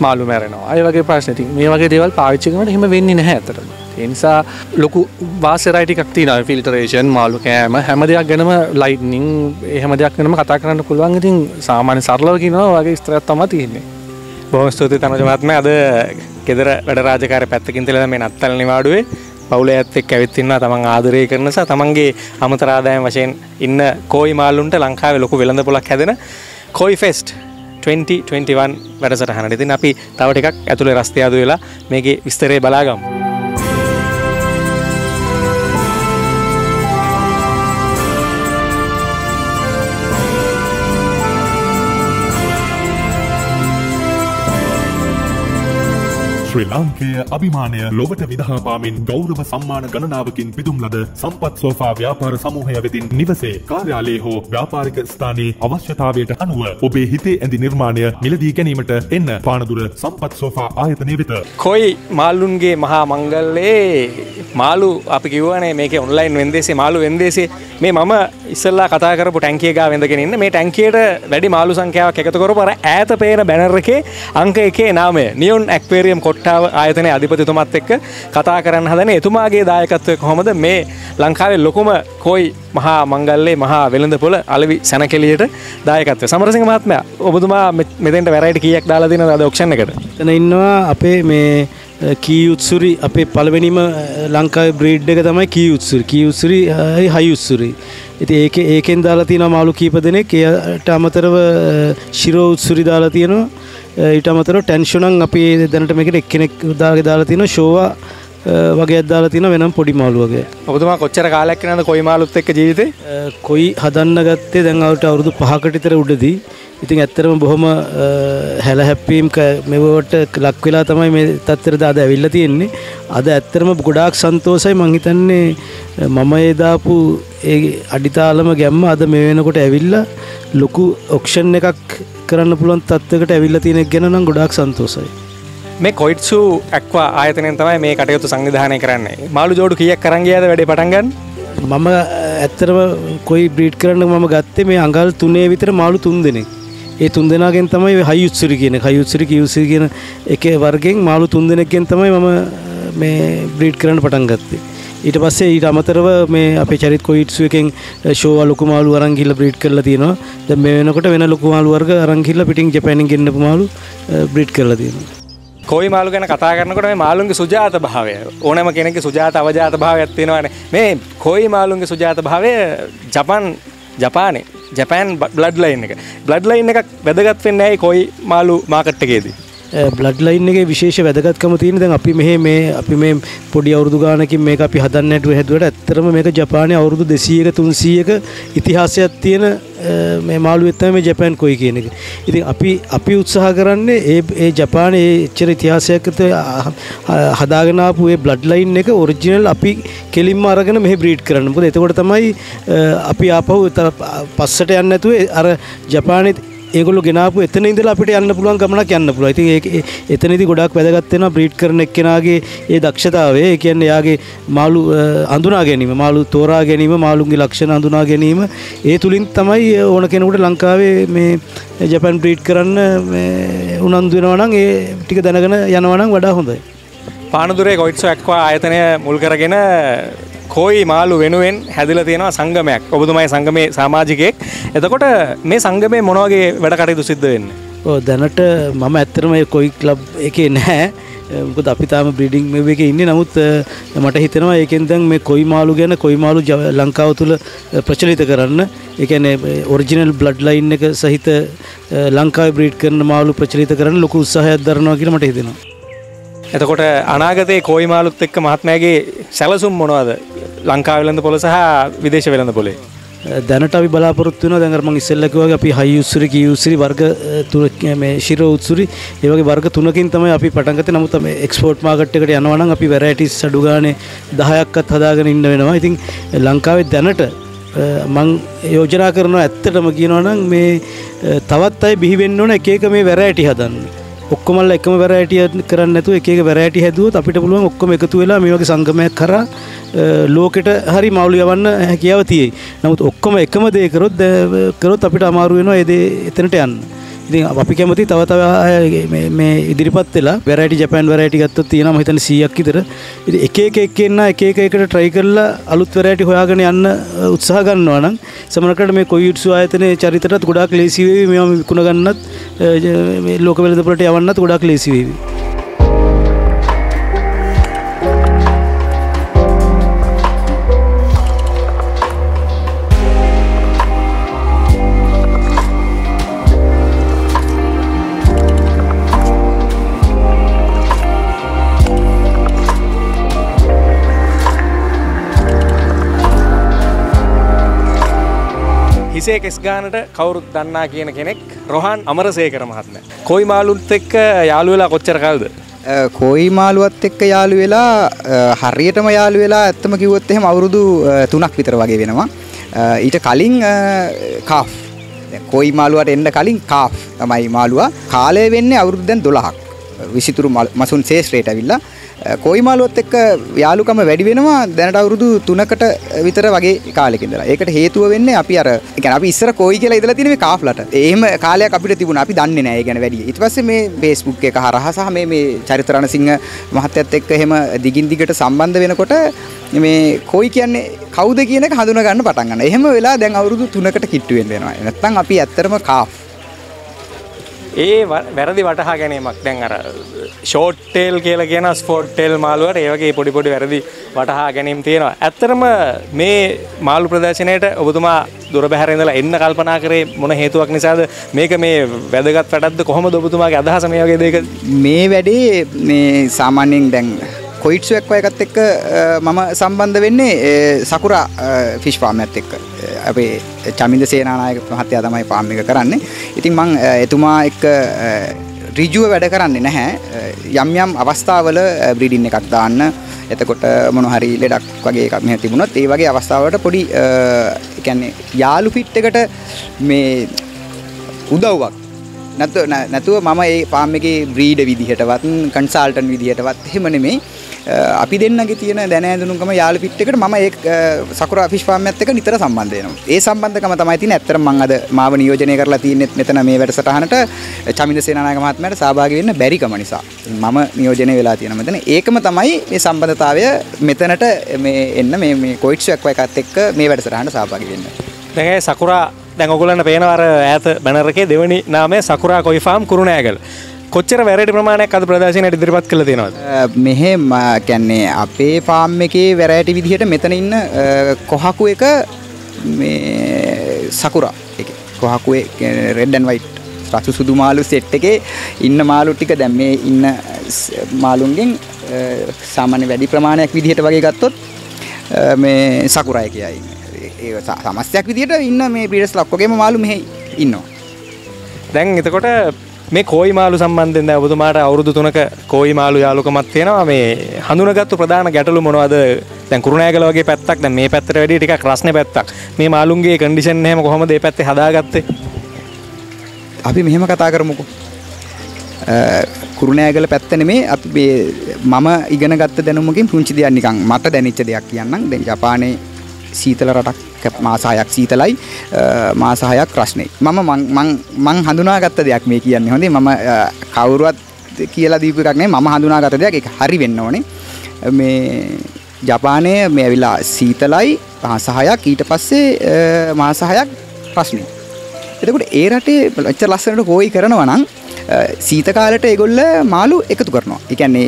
S9: මාළු මැරෙනවා. අය වගේ ප්‍රශ්න. ඉතින් මේ වගේ දේවල් පාවිච්චි කරනකොට එහෙම වෙන්නේ නැහැ අතරම. ඒ නිසා ලොකු වාසරයි ටිකක් තියෙනවා. ෆිල්ටරේෂන් මාළු කෑම හැම දෙයක් ගැනම ලයිට්නින් එහෙම දෙයක් ගැනම කතා කරන්න පුළුවන්. ඉතින් සාමාන්‍ය සරලව කියනවා වගේ විස්තරයක් තමයි තියෙන්නේ.
S4: බොහොම ස්තුතියි තනුජ මහත්මයා අද ගෙදර වැඩ රාජකාරී පැත්තකින් තියලා මේ නත්තල් නිවාඩුවේ පවුලේ ඇත් එක්ක ඇවිත් ඉන්නවා. තමන් ආදරය කරන නිසා තමන්ගේ අමතර ආදායම් වශයෙන් ඉන්න කෝයි මාළුන්ට ලංකාවේ ලොකු වෙළඳපොළක් හැදෙන කෝයි ෆෙස්ට් 2021 වැඩසටහනට. ඉතින් අපි තව ටිකක් ඇතුලේ රස්තියාදු වෙලා මේකේ විස්තරේ බලාගමු.
S6: ශ්‍රී ලාංකය අභිමානය ලොවට විදහාපාමින් ගෞරව සම්මාන ගණනාවකින් පිදුම් ලද සම්පත් සෝෆා ව්‍යාපාර සමූහය වෙතින් නිවසේ කාර්යාලයේ හෝ ව්‍යාපාරික ස්ථානයේ අවශ්‍යතාවයට අනුව ඔබේ හිතේ ඇඳි නිර්මාණය මිලදී ගැනීමට එන්න පානදුර සම්පත් සෝෆා ආයතනය වෙත.
S4: කොයි මාල්ලුන්ගේ මහා මංගල්ලේ මාලු අපි කිව්වනේ මේක ඔන්ලයින් වෙන්දේසේ මාලු වෙන්දේසේ මේ මම ඉස්සල්ලා කතා කරපු ටැන්කිය ගා වෙඳගෙන ඉන්න මේ ටැන්කියට වැඩි මාලු සංඛ්‍යාවක් එකතු කරපු අර ඈත පේන බැනර් එකේ අංක එකේ නාමය නියොන් ඇක්වේරියම් කොට්ටාව ආයතනයේ අධිපතිතුමත් එක්ක කතා කරන්න හදන එතුමාගේ දායකත්වය කොහොමද? මේ ලංකාවේ ලොකුම කොයි මහා මංගල්ලේ මහා වෙළඳපොළ අලවි සැනකෙලියට දායකත්වය? සමරසිංහ මහත්මයා ඔබතුමා මෙතෙන්ට වැරයිට කීයක් දාලා දෙනවද අද ඔක්ෂන් එකට?
S5: එතන ඉන්නවා අපේ මේ කී උත්සුරි අපේ පළවෙනිම ලංකාවේ බ්‍රීඩ් එක තමයි කී උත්සුරි කී උත්සුරි හයි උත්සුරි ඉතින් ඒක ඒකෙන් දාලා තියෙනවා මාළු කීප දෙනෙක්. එයට අමතරව ශිරෝ උත්සුරි දාලා තියෙනවා. ඊට අමතරව ටෙන්ෂනන් අපි දැනට මේකට එක්කෙනෙක් දාගේ දාලා තියෙනවා ෂෝවා වගේ දාලා තියෙන වෙනම් පොඩි මාළු වගේ.
S4: ඔබතුමා කොච්චර කාලයක් යනද කොයි මාළුත් එක්ක ජීවිතේ?
S5: කොයි හදන්න ගත්තේ දැන් අවුට අවුරුදු පහකට විතර උඩදී. ඉතින් ඇත්තරම බොහොම හැල හැප්පීම් මෙවට ලක් වෙලා තමයි මේ තත්තරද අද ඇවිල්ල තියෙන්නේ. අද ඇත්තරම ගොඩාක් සන්තෝසයි මං හිතන්නේ. මම ඒදාපු ඒ අඩිතාලම ගැම්ම අද මේ වෙනකොට ඇවිල්ල ලොකු ඔක්ෂන් එකක් කරන්න පුළුවන් තත්වකට ඇවිල්ල තියෙනෙක් ගැන නම් ගොඩාක් සන්තෝසයි
S4: මේ කොයිට්සු ඇක්වා ආයතනයෙන් තමයි මේ කටයුතු සංවිධානය කරන්නේ. මාළු ජෝඩු කියක් කරංගයාද වැඩේ පටන්ගන්න
S5: මම ඇත්තරම කොයි බ්‍රීඩ් කරන්න මම ගත්තේ මේ අඟල් තුනේ විතර මාළු තුන් දෙනෙක්. ඒ තුන් දෙනාගෙන් තමයි හයුත්සුරි කියන හයුත්සුරි කිවසි කියන එක වර්ගෙන් මාළු තුන් දෙනෙක්ගෙන් තමයි මම මේ බ්‍රීඩ් කරන්න පටන් ගත්තේ ඊට පස්සේ ඊට අමතරව මේ අපේ චරිත් කොයිට්සු එකෙන් ෂෝවා ලොකු මාළු අරන් ගිහලා බ්‍රීඩ් කරලා තියෙනවා. දැන් මේ වෙනකොට වෙන ලොකු මාළු වර්ග අරන් ගිහලා පිටින් ජපානෙන් ගෙන්නපු මාළු බ්‍රීඩ් කරලා තියෙනවා.
S4: කොයි මාළු ගැන කතා කරනකොට මේ මාළුන්ගේ සුජාත භාවය? ඕනෑම කෙනෙක්ගේ සුජාත අවජාත භාවයක් තියෙනවානේ. මේ කොයි මාළුන්ගේ සුජාත භාවය? ජපන් ජපානේ. ජපෑන් බ්ලඩ් ලයින් එක. බ්ලඩ් ලයින් එකක් වැදගත් වෙන්නේ ඇයි කොයි මාළු මාකට් එකේදී.
S5: බ්ලඩ් ලයින් එකේ විශේෂ වැදගත්කම තියෙන දැන් අපි මෙහෙ මේ අපි මේ පොඩි අවුරුදු ගානකින් මේක අපි හදන්න නැතුව හැදුවට ඇත්තටම මේක ජපානයේ අවුරුදු 200ක 300ක ඉතිහාසයක් තියෙන මේ මාළුවෙක් තමයි මේ ජපාන් කොයි කියන එක. ඉතින් අපි අපි උත්සාහ කරන්නේ ඒ ඒ ජපානයේ එච්චර ඉතිහාසයක් හදාගෙන ආපු ඒ බ්ලඩ් ලයින් එක ඔරිජිනල් අපි කෙලින්ම අරගෙන මෙහෙ බ්‍රීඩ් කරන්න. මොකද එතකොට තමයි අපි ආපහු පස්සට යන්නේ නැතුව අර ජපානයේ ඒගොල්ලෝ ගෙනාපු එතන ඉඳලා අපිට යන්න පුළුවන් ගමනක් යන්න පුළුවන්. ඉතින් ඒක එතනදී ගොඩාක් වැදගත් වෙනවා බ්‍රීඩ් කරන එක්කෙනාගේ ඒ දක්ෂතාවය. ඒ කියන්නේ එයාගේ මාළු අඳුනා ගැනීම, මාළු තෝරා ගැනීම, මාළුන්ගේ ලක්ෂණ අඳුනා ගැනීම. ඒ තුලින් තමයි ඕන කෙනෙකුට ලංකාවේ මේ ජපන් බ්‍රීඩ් කරන්න මේ උනන්දු වෙනවා නම් ඒ ටික දැනගෙන යනවා නම් වඩා හොඳයි.
S4: පානදුරේ කොයිට්සෝ ඇක්වා ආයතනය මුල් කරගෙන කෝයි මාළු වෙනුවෙන් හැදිලා තියෙනවා සංගමයක්. ඔබතුමයි සංගමේ සමාජිකයෙක්. එතකොට මේ සංගමේ මොන වගේ වැඩ කටයුතු සිද්ධ වෙන්නේ?
S5: ඔව් දැනට මම ඇත්තටම ඒ කොයි ක්ලබ් එකේ නැහැ. මොකද අපි තාම බ්‍රීඩින් මේව එකේ ඉන්නේ. නමුත් මට හිතෙනවා ඒකෙන් දැන් මේ කොයි මාළු ගැන කොයි මාළු ලංකාව තුල ප්‍රචලිත කරන්න. ඒ කියන්නේ ඔරිජිනල් බ්ලඩ් ලයින් එක සහිත ලංකාවේ බ්‍රීඩ් කරන මාළු ප්‍රචලිත කරන්න ලොකු උත්සාහයක් දරනවා කියලා මට හිතෙනවා.
S4: එතකොට අනාගතයේ කෝයි මාළුත් එක්ක මහත්මයාගේ සැලසුම් මොනවද ලංකා වෙළඳ පොළ සහ විදේශ වෙළඳ පොලේ
S5: දැනට අපි බලාපොරොත්තු වෙනවා දැන් අර මම ඉස්සෙල්ලා කිව්වා වගේ අපි හයි උත්සුරි කී උත්සුරි වර්ග තුනක් මේ ශිර උත්සුරි ඒ වගේ වර්ග තුනකින් තමයි අපි පටන් ගත්තේ නමුත් මේ එක්ස්පෝර්ට් මාකට් එකට යනවා නම් අපි වැරයිටිස් අඩු ගානේ 10ක්වත් හදාගෙන ඉන්න වෙනවා. ඉතින් ලංකාවේ දැනට මං යෝජනා කරනවා ඇත්තටම කියනවා නම් මේ තවත් අය බිහි වෙන්න ඕන එක එක මේ වැරයිටි හදන්න. ඔක්කොමල් එකම වැරයිටිය කරන්න නැතුව එක එක වැරයිටි හැදුවොත් අපිට පුළුවන් ඔක්කොම එකතු වෙලා මේ වගේ සංගමයක් කරා ලෝකෙට හරි මවුලු යවන්න හැකියාව තියෙයි. නමුත් ඔක්කොම එකම දේ කරොත් කරොත් අපිට අමාරු වෙනවා ඒ දේ එතනට යන්න. ඉතින් අපි කැමති තව තව මේ ඉදිරිපත් වෙලා වැරයිටි ජපන් වැරයිටි ගත්තොත් තියෙනවා මම හිතන්නේ 100ක් විතර. ඉතින් එක එක එක්කෙන්න එක එක එකට try කරලා අලුත් වැරයිටි හොයාගෙන යන්න උත්සාහ ගන්නවා නම් සමහරකට මේ කොයිඩ්සු ආයතනයේ චරිතයටත් ගොඩාක් ලේසි වෙවි මේවා විකුණ ගන්නත් මේ ලෝක වෙළඳපොළට යවන්නත් ගොඩාක් ලේසි වෙවි.
S4: හිසේ කෙස් ගානට කවුරුත් දන්නා කියන කෙනෙක් රොහන් අමරසේකර මහත්ම. කොයි මාලුත් එක්ක යාළු වෙලා කොච්චර කල්ද.
S2: කොයි මාළුවත් එක්ක යාළු වෙලා හරියටම යාළු වෙලා ඇත්තම කිව්වොත් එහෙම අවුරුදු තුනක් විතර වගේ වෙනවා. ඊට කලින් කාෆ් කොයි මාළුවට එන්න කලින් කාෆ් තමයි මාළුවා කාලය වෙන්නේ අවුරුදු දැන් 12ක්. විසිතුරු මසුන් ශේෂ්ත්‍රයට ඇවිල්ලා කොයිමාලුවත් එක්ක යාලුකම වැඩි වෙනවා දැනට අවුරුදු 3කට විතර වගේ කාලෙක ඉඳලා. ඒකට හේතුව වෙන්නේ අපි අර ඒ කියන්නේ අපි ඉස්සර කොයි කියලා ඉඳලා තියෙන මේ කාෆ්ලට. එහෙම කාලයක් අපිට තිබුණා. අපි දන්නේ නැහැ ඒ ගැන වැඩි. ඊට පස්සේ මේ Facebook එක හරහා සහ මේ මේ චරිත රණසිංහ මහත්තයත් එක්ක එහෙම දිගින් දිගට සම්බන්ධ වෙනකොට මේ කොයි කියන්නේ කවුද කියන එක හඳුනා ගන්න පටන් ගන්නවා. එහෙම වෙලා දැන් අවුරුදු 3කට කිට්ටු වෙන්න වෙනවා. නැත්තම් අපි ඇත්තටම කාෆ්
S4: ඒ වැරදි වටහා ගැනීමක්. දැන් අර ෂෝට්ටේල් කියලා කියන ස්පෝට්ටෙල් මාළුවට ඒවගේ පොඩි පොඩි වැරදි වටහා ගැනීම තියෙනවා. ඇත්තරම මේ මාළු ප්‍රදර්ශනයට ඔබතුමා දුර බැහැරඉඳලා එන්න කල්පනා කරේ මොන හේතුවක් නිසාද? මේක මේ වැදගත් වැඩක්ද? කොහොමද ඔබතුමාගේ අදහස මේ වගේ දෙයක?
S2: මේ වැඩේ මේ සාමාන්‍යයෙන් දැන් කොයිට්සුවක් එකත් එක්ක මම සම්බන්ධ වෙන්නේ සකුරා ෆිෂ් ෆාර්මත් එක්ක. අපේ චමින්ද සේනානායක මහත්තයා තමයි පාම් එක කරන්නේ. ඉතින් මං එතුමා එක්ක රිජුව වැඩ කරන්නේ නැහැ. යම් යම් අවස්ථාවල බ්‍රීඩින් එකක් දාන්න. එතකොට මොන හරි ලෙඩක් වගේ එකක් මෙහෙ තිබුණොත් ඒ වගේ අවස්ථාවලට පොඩි කියන්නේ යාළු ෆිට් එකට මේ උදව්වක්. නැතු නැතුව මම ඒ පාම් එකේ බ්‍රීඩ විදිහටවත් කන්සල්ටන් විදිහටවත් එහෙම නෙමෙයි. අපි දෙන්නගේ තියෙන දැන ඇඳුනුකම යාළු පිට් එකට මම ඒ සකුරා ෆිෂ් ෆාම් එකත් එක්ක නිතර සම්බන්ධ වෙනවා. ඒ සම්බන්ධකම තමයි තියෙන්නේ. ඇත්තටම මම අද මාව නියෝජනය කරලා තියෙන්නේ මෙතන මේ වැඩසටහනට චමින්ද සේනානායක මහත්මයාට සහභාගී වෙන්න බැරිකම නිසා. මම නියෝජනය වෙලා තියෙනවා මෙතන. ඒකම තමයි මේ සම්බන්ධතාවය මෙතනට මේ එන්න මේ මේ කොයිට්ස් එකත් එක්ක මේ වැඩසටහනට සහභාගී වෙන්න.
S4: දැන් සකුරා දැන් ඔයගොල්ලන්ට පේනවා අර ඈත බැනර් එකේ දෙවෙනි නාමය සකුරා කොයි ෆාම් කුරුණෑගල. කොච්චර වැරටි ප්‍රමාණයක් අද ප්‍රදර්ශනයට ඉදිරිපත් කළ තියෙනවද?
S2: මෙහෙම කියන්නේ අපේ ෆාම් එකේ වැරෑටි විදිහට මෙතන ඉන්න කොහකු එක සකුරා එකේ කොහකුවේ රෙඩ් ඇන්ඩ් වයිට් රතු සුදු මාළු සෙට් එකේ ඉන්න මාළු ටික දැන් මේ ඉන්න මාළුන්ගෙන් සාමාන්‍ය වැඩි ප්‍රමාණයක් විදිහට වගේ ගත්තොත් මේ සකුරා එකයි ඉන්නේ. ඒ සමස්තයක් විදිහට ඉන්න මේ බ්‍රීඩර්ස් ලොක්කොගේම මාළු මෙහි ඉන්නවා.
S4: දැන් එතකොට මේ කෝයි මාළු සම්බන්ධයෙන් දැන් ඔබතුමාට අවුරුදු 3ක කෝයි මාළු යාළුකමක් තියෙනවා. මේ හඳුනාගත්තු ප්‍රධාන ගැටලු මොනවද? දැන් කුරුණෑගල වගේ පැත්තක් දැන් මේ පැත්තට වැඩිය ටිකක් රස්නේ පැත්තක්. මේ මාළුන්ගේ කන්ඩිෂන් එහෙම කොහොමද මේ පැත්තේ හදාගත්තේ?
S2: අපි මෙහෙම කතා කරමුකෝ. කුරුණෑගල පැත්ත නෙමේ අපි මම ඉගෙන ගත්ත දැනුමකින් පුංචි දෙයක් නිකන් මට දැනෙච්ච දෙයක් කියන්නම්. දැන් ජපානයේ සීතල රටක් මාසායක් සීතලයි මාසාහයක් ප්‍රශ්නේ මම මං හඳුනාගත්ත දෙයක් මේ කියන්නේ. හොඳේ මම කවුරුවත් කියලා දීපු එකක් නෙමෙයි. මම හඳුනාගත්ත දෙයක්. ඒක හරි වෙන්න ඕනේ. මේ ජපානය මේ ඇවිල්ලා සීතලයි මාසාහයක්. ඊට පස්සේ මාසාහයක් ප්‍රශ්නේ එතකොට ඒ රටේ එච්චර ලස්සනට කෝයි කරනවා නම් සීත කාලට ඒගොල්ල මාළු එකතු කරනවා. ඒ කියන්නේ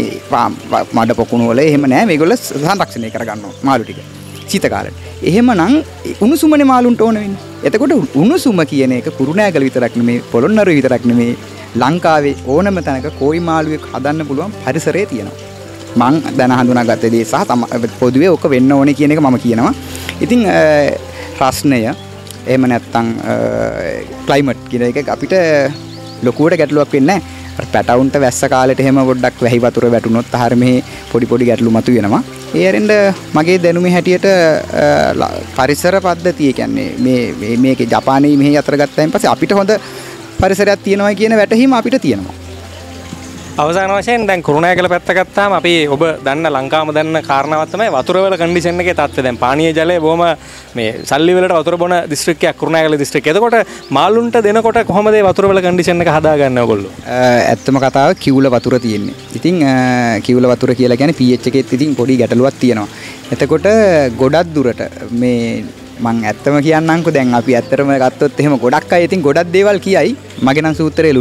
S2: මඩ පොකුණු වල එහෙම නෑ. මේගොල්ල සංරක්ෂණය කරගන්නවා මාළු ටික. සීත කාලෙට. එහෙමනම් උණුසුමනේ මාළුන්ට ඕන වෙන්නේ. එතකොට උණුසුම කියන එක කුරුණෑගල විතරක් නෙමේ පොළොන්නරුව විතරක් නෙමේ ලංකාවේ ඕනම තැනක කෝයි මාළුවෙක් හදන්න පුළුවන් පරිසරය තියෙනවා. මං දැන හඳුනාගත්ත දේ සහ පොදුවේ ඕක වෙන්න ඕනේ කියන එක මම කියනවා. ඉතින් රස්නය එහෙම නැත්තම් ක්ලයිමට් කියන එක අපිට ලොකුවට ගැටලුවක් වෙන්නේ නැහැ. අර පැටවුන්ට වැස්ස කාලෙට එහෙම පොඩ්ඩක් වැහි වතුර වැටුනොත් අහර මෙහි පොඩි පොඩි ගැටලු මතුවෙනවා. ඒ අරින්ද මගේ දැනුමේ හැටියට අ, ල- පරිසර පද්ධතිය කියන්නේ මේ මේ- මේකේ ජපානයේ මෙහි අතර ගත්තායින් පස්සේ අපිට හොඳ පරිසරයක් තියෙනවා කියන වැටහීම අපිට තියෙනවා.
S4: අවසාන වශයෙන් දැන් කුරුණෑගල පැත්ත ගත්තාම අපි ඔබ දන්න ලංකාවම දන්න කාරණාවක් තමයි වතුරවල කන්ඩිෂන් එකේ තත්ත්වය. දැන් පානීය ජලය බොහොම මේ සල්ලි වලට වතුර බොන දිස්ත්‍රික්කයක් කුරුණෑගල දිස්ත්‍රික්කය. එතකොට මාළුන්ට දෙනකොට කොහොමද මේ වතුරවල කන්ඩිෂන් එක හදාගන්නේ ඔයගොල්ලෝ?
S2: අ, ඇත්තම කතාව කිවුල වතුර තියෙන්නේ. ඉතින් අ, කිවුල වතුර කියලා කියන්නේ pH එකෙත් ඉතින් පොඩි ගැටලුවක් තියෙනවා. එතකොට ගොඩක් දුරට මේ මං ඇත්තම කියන්නම්කෝ දැන් අපි ඇත්තටම ගත්තොත් එහෙම ගොඩක් අය ඉතින් ගොඩක් දේවල් කියයි. මගේ නම් සූත්‍රය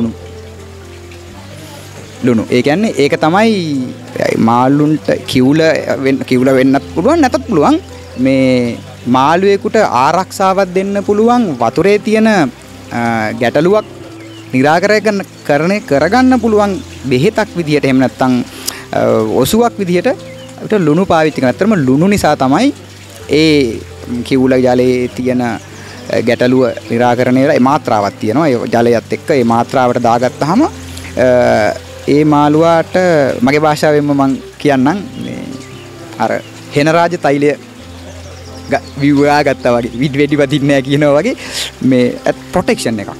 S2: ලුණු. ලුණු. ඒ කියන්නේ ඒක තමයි මාළුන්ට කිවුල වෙන්න කිවුල වෙන්නත් පුළුවන් නැතත් පුළුවන්. මේ මාළුවෙකුට ආරක්ෂාවක් දෙන්න පුළුවන් වතුරේ තියෙන අ, ගැටලුවක් නිරාකරණ කරණය කරගන්න පුළුවන් බෙහෙතක් විදිහට එහෙම නැත්නම් අ, ඔසුවක් විදිහට අපිට ලුණු පාවිච්චි කරන. අතරම ලුණු නිසා තමයි ඒ කිවුල ජලයේ තියෙන අ, ගැටලුව නිරාකරණය වෙලා ඒ මාත්‍රාවක් තියෙනවා. ඒ ජලයත් එක්ක ඒ මාත්‍රාවට දාගත්තාම අ, ඒ මාළුවාට මගේ භාෂාවෙන්ම මම කියන්නම් මේ අර හෙනරාජ තෛලය ග- විව්වා ගත්තා වගේ විඩ් වෙඩි වදින්නේ නැහැ කියනවා වගේ මේ ප්‍රොටෙක්ෂන් එකක්.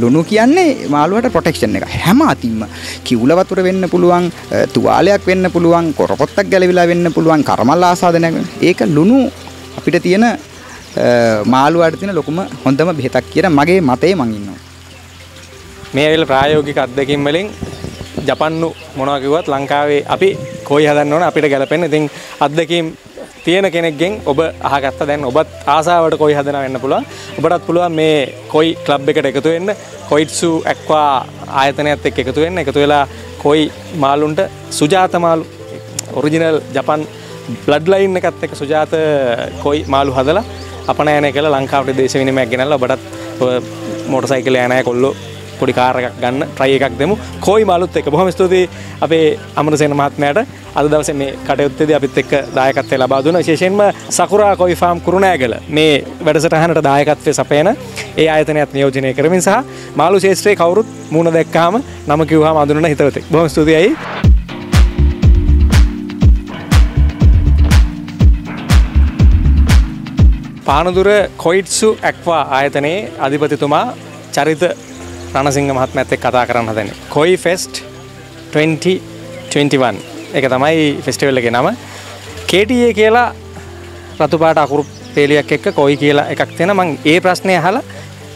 S2: ලුණු කියන්නේ මාළුවට ප්‍රොටෙක්ෂන් එක හැම අතින්ම කිවුල වතුර වෙන්න පුළුවන් අ, තුවාලයක් වෙන්න පුළුවන් කොරපොත්තක් ගැලවිලා වෙන්න පුළුවන් කරමල් ආසාදනයක් වෙන්න. ඒක ලුණු අපිට තියෙන අ, මාළුවාට තියෙන ලොකුම හොඳම බෙහෙතක් කියන මගේ මතේ මං ඉන්නවා.
S4: මේ ඇවිල්ලා ප්‍රායෝගික අත්දැකීම් වලින් ජපන්නු මොනවා කිව්වත් ලංකාවේ අපි කොයි හදන්න ඕන අපිට ගැලපෙන්න. ඉතින් අත්දැකීම් තියෙන කෙනෙක්ගෙන් ඔබ අහගත්ත දැන් ඔබත් ආසාවට කොයි හදන වෙන්න පුළුවන්. ඔබටත් පුළුවන් මේ කොයි ක්ලබ් එකට එකතු වෙන්න. කොයිට්සු ඇක්වා ආයතනයත් එක්ක එකතු වෙන්න. එකතු වෙලා කොයි මාළුන්ට සුජාත මාළු ඔරිජිනල් ජපන් බ්ලඩ් ලයින් එකත් එක්ක සුජාත කොයි මාළු හදලා අපනයනය කළ ලංකාවට දේශ විනිමයක් ගෙනල්ලා ඔබටත් මෝටර් සයිකල් යනය කොල්ලෝ පොඩි කාර එකක් ගන්න ට්‍රයි එකක් දෙමු. කොයි මාලුත් එක බොහොම ස්තුතියි අපේ අමරසේන මහත්මයාට. අද දවසේ මේ කටයුත්තේදී අපිත් එක්ක දායකත්වය ලබා දුන්නා. විශේෂයෙන්ම සකුරා කොයි ෆාම් කුරුණෑගල. මේ වැඩසටහනට දායකත්වයේ සපයන ඒ ආයතනයත් නියෝජනය කරමින් සහ මාළු ශේෂ්ත්‍රයේ කවුරුත් මුණ දැක්කාම නම කිව්වහම අඳුනන හිතවතෙක්. බොහොම ස්තුතියි. පානදුර කොයිට්සු ඇක්වා ආයතනයේ අධිපතිතුමා චරිත රණසිංහ මහත්මඇත් එක් කතා කරන්න හදන කොයි ෆෙස්ට් 2021 එක තමයි ෆෙස්ටිවල් එක නම. කේටයේ කියලා රතුපාට අකුරු පේලියක් එක්ක කොයි කියලා එකක් තියෙන මං ඒ ප්‍රශ්නය හලා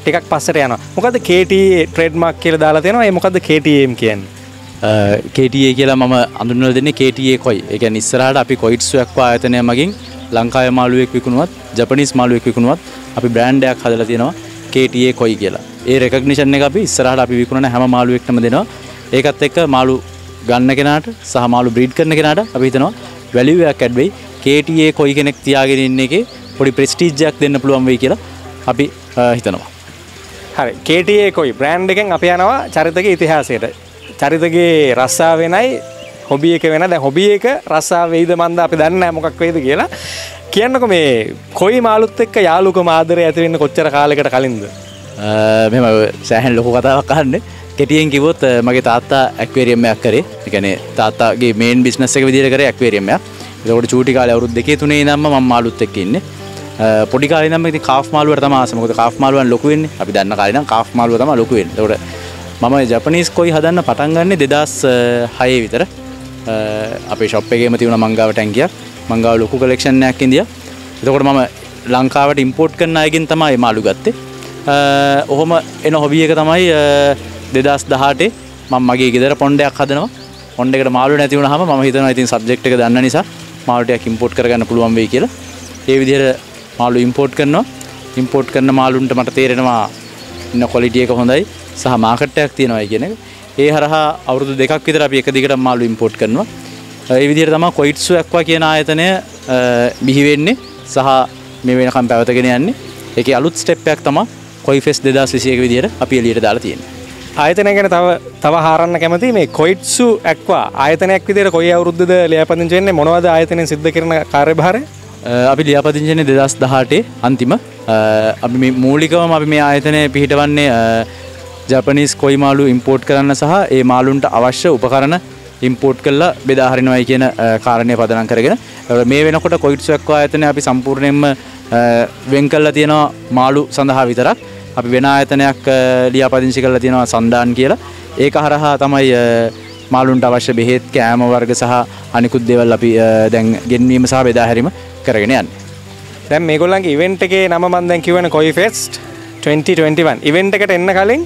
S4: ටිකක් පස්සට යන මොකද කේටයේ ට්‍රේඩ්මක් කියල දාලා තියෙනවා? ඒ මොකද කේටම් කියන්න?
S1: කේටයේ කියලා මම අඳුනල දෙන්නේ කේටයේ කොයි එක නිස්සරහට අපි කොයිට්ස්ුවක්වා ආයතනය මගින් ලංකාය මාළුවෙක් විකුණුවත් ජපනිස් මාළුවෙක් විකුණුවත් අපි බ්‍රෑන්්ඩයක් හදල තියෙනවා. කේටයේ කොයි කියලා. ඒ රෙකක්නිෂන් එක අපි ඉස්සරහට අපි විකුණන හැම මාළුවෙක්ටම දෙනවා. ඒකත් එක්ක මාළු ගන්න කෙනාට සහ මාළු බ්‍රීඩ් කරන කෙනාට අපි හිතනවා වැලිවයක් ඇඩ්වෙයි කේටයේ කොයි කෙනෙක් තියාගෙන ඉන්න එකේ පොඩි ප්‍රස්ටීජ්ජයක් දෙන්න පුළුවන් වෙයි කියලා අපි අ, හිතනවා.
S4: හරි. කේටයේ කොයි? බ්‍රෑන්් එකෙන් අප යනවා චරිතක ඉතිහාසයට. චරිතගේ රස්සා වෙනයි හොබිය එක වෙන දැ හොබිය එක රස්සා වෙයිද මන්ද අපි දන්න මොකක් වේද කියලා. කියන්නක මේ කොයි මාලුත් එක්ක යාලුක මාදර ඇතිවෙන්න කොච්චර කාලෙකට කලින්ද?
S1: මෙම සෑහන් ලොකු කතාවක් කන්න කෙටියෙන් කිවොත් අ, මගේ තාත්තා ඇක්වේරියම්මයක් කරේ. එකන තාතාගේ මේන් බිස්නස එක විදිර කර ඇක්වේරියම්යක් එතකොට චූටි කාල අවරුත් දෙකේ තුනේ නම්ම ම මාලුත් එක්ක ඉන්න. පොඩි කාලම ති කා් මාලුවට තම සමක කා් මාලුවන් ලොකුවෙන්නේ අපි දන්න කාලන කා් මාලුව තම ලොකුවෙන් ට මම ජපනිස් කොයි හදන්න පටන්ගන්නේ දෙදස් හය විතර. අපේ ශොප්පගේම තිවුණ මංගාව ටැන්කිය මංගාව ලොකු කලෙක්ෂණයක් ඉදිය. එතකොට මම ලංකාවට ඉම්පෝට් කරන අයගෙන් තමයි මාළු ගත්තේ. ඔහොම එන හොබිය එක තමයි දෙදස් දහටේ මං මගේ ගෙදර පොන්ඩයක් හදනවා. පොන්ඩෙකට මාලු නැතිවුණ හම ම හිතන ඉතින් සබ්ෙක්් එක දන්න නිසා මාලටයක් ඉම්පෝට් කරගන්න පුළුවන් වේ කියලා. ඒ විදිහර මාලු ඉම්පෝට් කරනවා. ඉම්පෝට් කරන මාලුන්ට මට තේරෙනවා ඉන්න කොලිටියක හොඳයි. සහ මාකට්ටයක් තියෙනවා කියන එක. ඒ හරහා අවුරුදු දෙකක් විතර අපි එක දිගට මාලු ඉම්පෝට් කරනවා. ඒ විදිහට තමයි කොයිට්සු ඇක්වා කියන ආයතනය අ, බිහිවෙන්නේ සහ මේ වෙනකම් පැවතගෙන යන්නේ. ඒක අලුත් ස්ටෙප්පයක් තමයි කොයි ෆෙස් දෙදස් විසියක විදිහට අපි එලියට දාලා තියෙන්නේ.
S4: ආයතනය ගැන තව තව හාරන්න කැමති මේ කොයිට්සු ඇක්වා. ආයතනයක් විදිර කොයි අවුරුද්ධද ලියපතින් වෙන්නේ? මොනවද ආයතනය සිද්ධ කරන කාර්යභාරය?
S1: අපි ලියාපදිංචන දෙදස් දහටේ අන්තිම. අපි මේ මූලිකවම අපි මේ ආයතනය පිහිටවන්නේ ජපනිස් කොයි මාලු ඉම්පෝට් කරන්න සහ ඒ මාලුන්ට අවශ්‍ය උපකරණ ඉම්පෝට් කල්ලා බෙදාහරිනවයි කියන කාරණය පදනම් කරගෙන. මේ වෙනකොට කොයිට්ස්වක්ව ආයතන අපි සම්පූර්ණයෙන්ම වෙන් කල්ලා තියෙනවා මාලු සඳහා විතරක්. අපි වෙන ආයතනයක් ලියාපදිංචි කරලා තියෙනවා සන්දාන් කියලා. ඒක හරහා තමයි මාලුන්ට අවශ්‍ය බෙහෙත් කෑම වර්ග සහ අනිකුත් දෙවල් අපි දැන් ගෙන්වීම සහ බෙදාහැරීම කරගෙන යන්න.
S4: දැන් මේගොල්ලන්ගේ ඉවෙන්ට් එකේ නම මම දැන් කියවන කොයි ෆෙස්ට් 2021 ඉවෙන්ට් එකට එන්න කලින්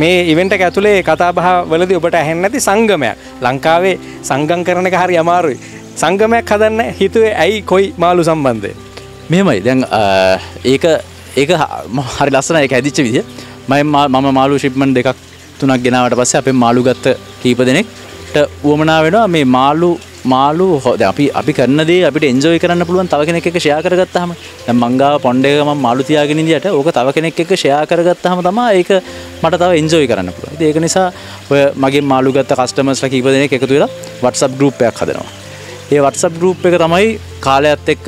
S4: මේ ඉවෙන්ට එක ඇතුළේ කතාබහ වලදි ඔබට ඇහෙන් නැති සංගමයක්. ලංකාවේ සංගම් කරන එක හරි අමාරුයි. සංගමයක් හදන්න හිතුවේ ඇයි කොයි මාලු සම්බන්ධය
S1: මෙමයි දැන් ඒක ඒක හරි ලස්සන එක ඇදිච්ච විදිහ මම මම මාලු ශිප්මන් දෙකක් තුනක් ගෙනාවට පස්සේ අපේ මාළු ගත්ත කීප දෙනෙක්ට උවමනා වෙනවා. මේ මාළු මාළු හොද අපි අපි කරන දේ අපිට එන්ජෝයි කරන්න පුළුවන් තව කෙනෙක් එක්ක ෂෙයා කරගත්තාම. දැන් මං ගාව පොන්ඩ් එක මම මාළු තියාගෙන ඉඳියට ඕක තව කෙනෙක් එක්ක ෂෙයා කරගත්තාම තමයි ඒක මට තව එන්ජෝයි කරන්න පුළුවන්. ඉතින් ඒක නිසා ඔය මගේ මාළු ගත්ත කස්ටමර්ස්ලා කීප දෙනෙක් එකතු වෙලා WhatsApp group එකක් හදනවා. ඒ WhatsApp group එක තමයි කාලයත් එක්ක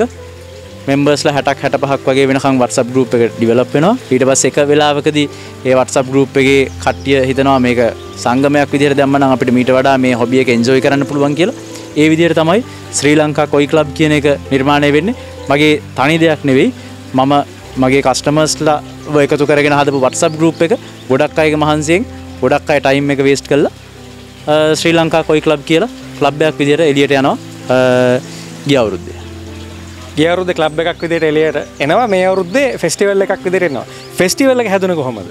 S1: මෙම්බර්ස්ලා හැටක් හැට පහක් වගේ වෙනකම් WhatsApp group එක ඩිවලොප් වෙනවා ඊට පස්සේ එක වෙලාවකදී ඒ WhatsApp group එකේ කට්ටිය හිතනවා මේක සංගමයක් විදිහට දැම්ම නම් අපිට මීට වඩා මේ හොබි එක එන්ජොයි කරන්න පුළුවන් කියලා ඒ විදිහට තමයි ශ්‍රී ලංකා කොයි ක්ලබ් කියන එක නිර්මාණය වෙන්නේ මගේ තනි දෙයක් නෙවෙයි මම මගේ කස්ටමර්ස්ලා එකතු කරගෙන හදපු WhatsApp group එක. ගොඩක් අයගේ මහන්සියෙන් ගොඩක් අය ටයිම් එක වේස්ට් කළා. ශ්‍රී ලංකා කොයි ක්ලබ් කියලා ක්ලබ් එකක් විදිහට එළියට යනවා. ගිය අවුරුද්දේ.
S4: ගියවරුද ලබ් එකක් විදිට එලියට එනවා. මේ අවුරුද්දේ ෆෙස්ටිවල් එකක් විදිරෙනවා ෆෙස්ටිවල් එක හැදන කොහොමද?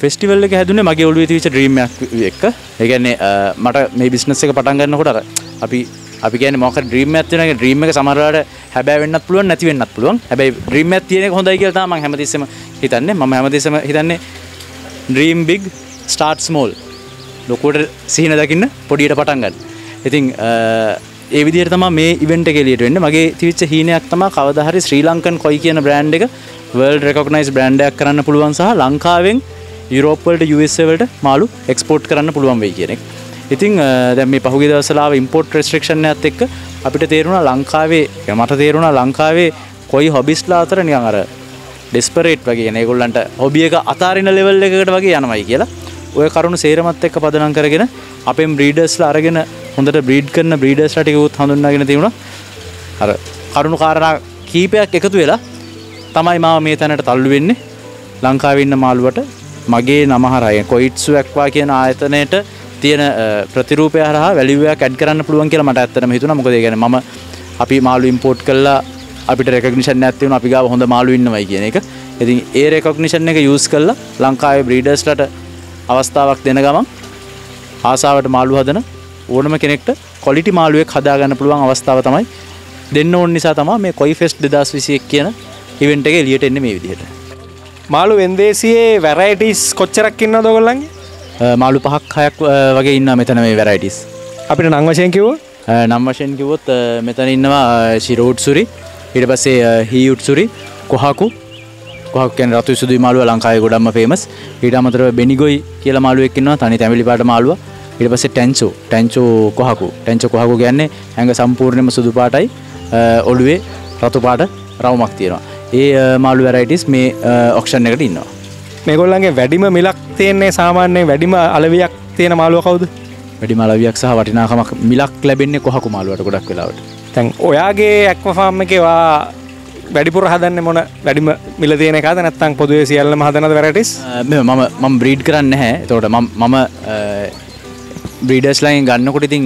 S1: ෆෙස්ටිවල් එක හැදුනේ මගේ ඔළුවේ තිබිච්ච ඩ්‍රීම් එකක් එක්ක. ඒ කියන්නේ මට මේ බිස්නස් එක පටන් ගන්නකොට අර අපි අපි කියන්නේ මොකක් හරි ඩ්‍රීම් එකක් තියෙනවා ඩ්‍රීම් එක සමහර වෙලාවට හැබෑ වෙන්නත් පුළුවන් නැති වෙන්නත් පුළුවන්. හැබැයි ඩ්‍රීම් එකක් තියෙන එක හොඳයි කියලා තමයි මම හැමතිස්සෙම හිතන්නේ. මම හැමතිස්සෙම හිතන්නේ ඩ්‍රීම් බිග් ස්ටාර්ට් ස්මෝල් ලොකුවට සිහින දකින්න පොඩියට පටන් ගන්න. ඉතින් ඒ විදිහට තමයි මේ ඉවෙන්ට් එක එළියට වෙන්නේ. මගේ තිබිච්ච හීනයක් තමයි කවදා හරි ශ්‍රී ලංකන් කොයි කියන බ්‍රෑන්ඩ් එක වර්ල්ඩ් රෙකග්නයිස් බ්‍රෑන්ඩ් එකක් කරන්න පුළුවන් සහ ලංකාවෙන් යුරෝප් වලට USA වලට මාළු එක්ස්පෝර්ට් කරන්න පුළුවන් වෙයි කියන එක. ඉතින් දැන් මේ පහුගිය දවස්වල ආව ඉම්පෝර්ට් රෙස්ට්‍රික්ෂන් එකත් එක්ක අපිට තේරුණා ලංකාවේ මට තේරුණා ලංකාවේ කොයි හොබිස්ලා අතර නිකන් අර ඩෙස්පරේට් වගේ කියන ඒගොල්ලන්ට හොබි එක අතාරින ලෙවල් එකකට වගේ යනවයි කියලා. ඔය කරුණු සේරමත් එක්ක පදනම් කරගෙන අපෙන් බ්‍රීඩර්ස්ලා අරගෙන හොඳට බ්‍රීඩ් කරන බ්‍රීඩර්ස් ටිකුත් හඳුන්වාගෙන තිබුණා. අර කරුණු කාරණා කීපයක් එකතු වෙලා තමයි මාව මේ තැනට තල්ලු වෙන්නේ. ලංකාවේ ඉන්න මාළුවට මගේ නම හරහා කොයිට්සු ඇක්වා කියන ආයතනයට තියෙන ප්‍රතිරූපය හරහා වැලියු එකක් ඇඩ් කරන්න පුළුවන් කියලා මට ඇත්තටම හිතුණා. මොකද ඒ කියන්නේ මම අපි මාළු ඉම්පෝට් කළා අපිට රෙකග්නිෂන් නැති වුණා අපි ගාව හොඳ මාළු ඉන්නවයි කියන එක. ඉතින් ඒ රෙකග්නිෂන් එක යූස් කරලා ලංකාවේ බ්‍රීඩර්ස්ලට අවස්ථාවක් දෙන ගමන් ආසාවට මාළු හදන ඕනම කෙනෙක්ට කොලිටි මාළුවෙක් හදාගන්න පුළුවන් අවස්ථාව තමයි දෙන්න ඕන නිසා තමා මේ කොයි ෆෙස්් දෙදස් විසියෙක් කියන ඉවෙන්ට එක එලියට එන්න මේ විදිහට
S4: මාළු වෙන්දේසියේ වැරයිටස් කොච්චරක් ඉන්න දොගොල්ලන්ගේ
S1: මාළු පහක් හයක් වගේ ඉන්න මෙතන මේ වැරයිටිස්
S4: අපිට නංවශයෙන් කිවෝ
S1: නම් වශයෙන් කිවොත් මෙතන ඉන්නවා ශිරෝට් සුරි ඉට පස්සේ හීයුට් සුරි කොහකු කොහක්ෙන් රතු සුදු මාළුව ලංකාය ගොඩම්ම ෆේමස් ඊට අමතර බෙනිගොයි කියල මාළුවෙක්කින්නවා තනි තැමිලි පාට මාළුව. ඉට පස්සේ ටැන්චෝ ටැන්චෝ කොහකු ටැන්චෝ කොහකු ගැන්නේ ඇඟ සම්පූර්ණයම සුදු පාටයි ඔළුවේ රතු පාට රවමක් තියෙනවා. ඒ මාළු වැරයිටිස් මේ ඔක්ෂන් එකට ඉන්නවා
S4: මේගොල්ලන්ගේ වැඩිම මිලක් තියන්නේ සාමාන්‍යය වැඩිම අලවියක් තියෙන මාළුව කවුද?
S1: වැඩි මලවියක් සහ වටිනාකමක් මිලක් ලැබෙන්නේ කොහකු මාළුවට ගොඩක් වෙලාවට?
S4: තැන් ඔයාගේ ඇක්ම ෆාර්ම් එකවා වැඩිපුර හදන්න මොන වැඩිම මිල තියෙන එකද? නැත්තං පොදුවේ සියල්ලම හදනද වැරටිස්
S1: මම මම බ්‍රීඩ් කරන්න හැ තෝට මම බ්‍රීඩස් ලයින් ගන්නකොට ඉතින්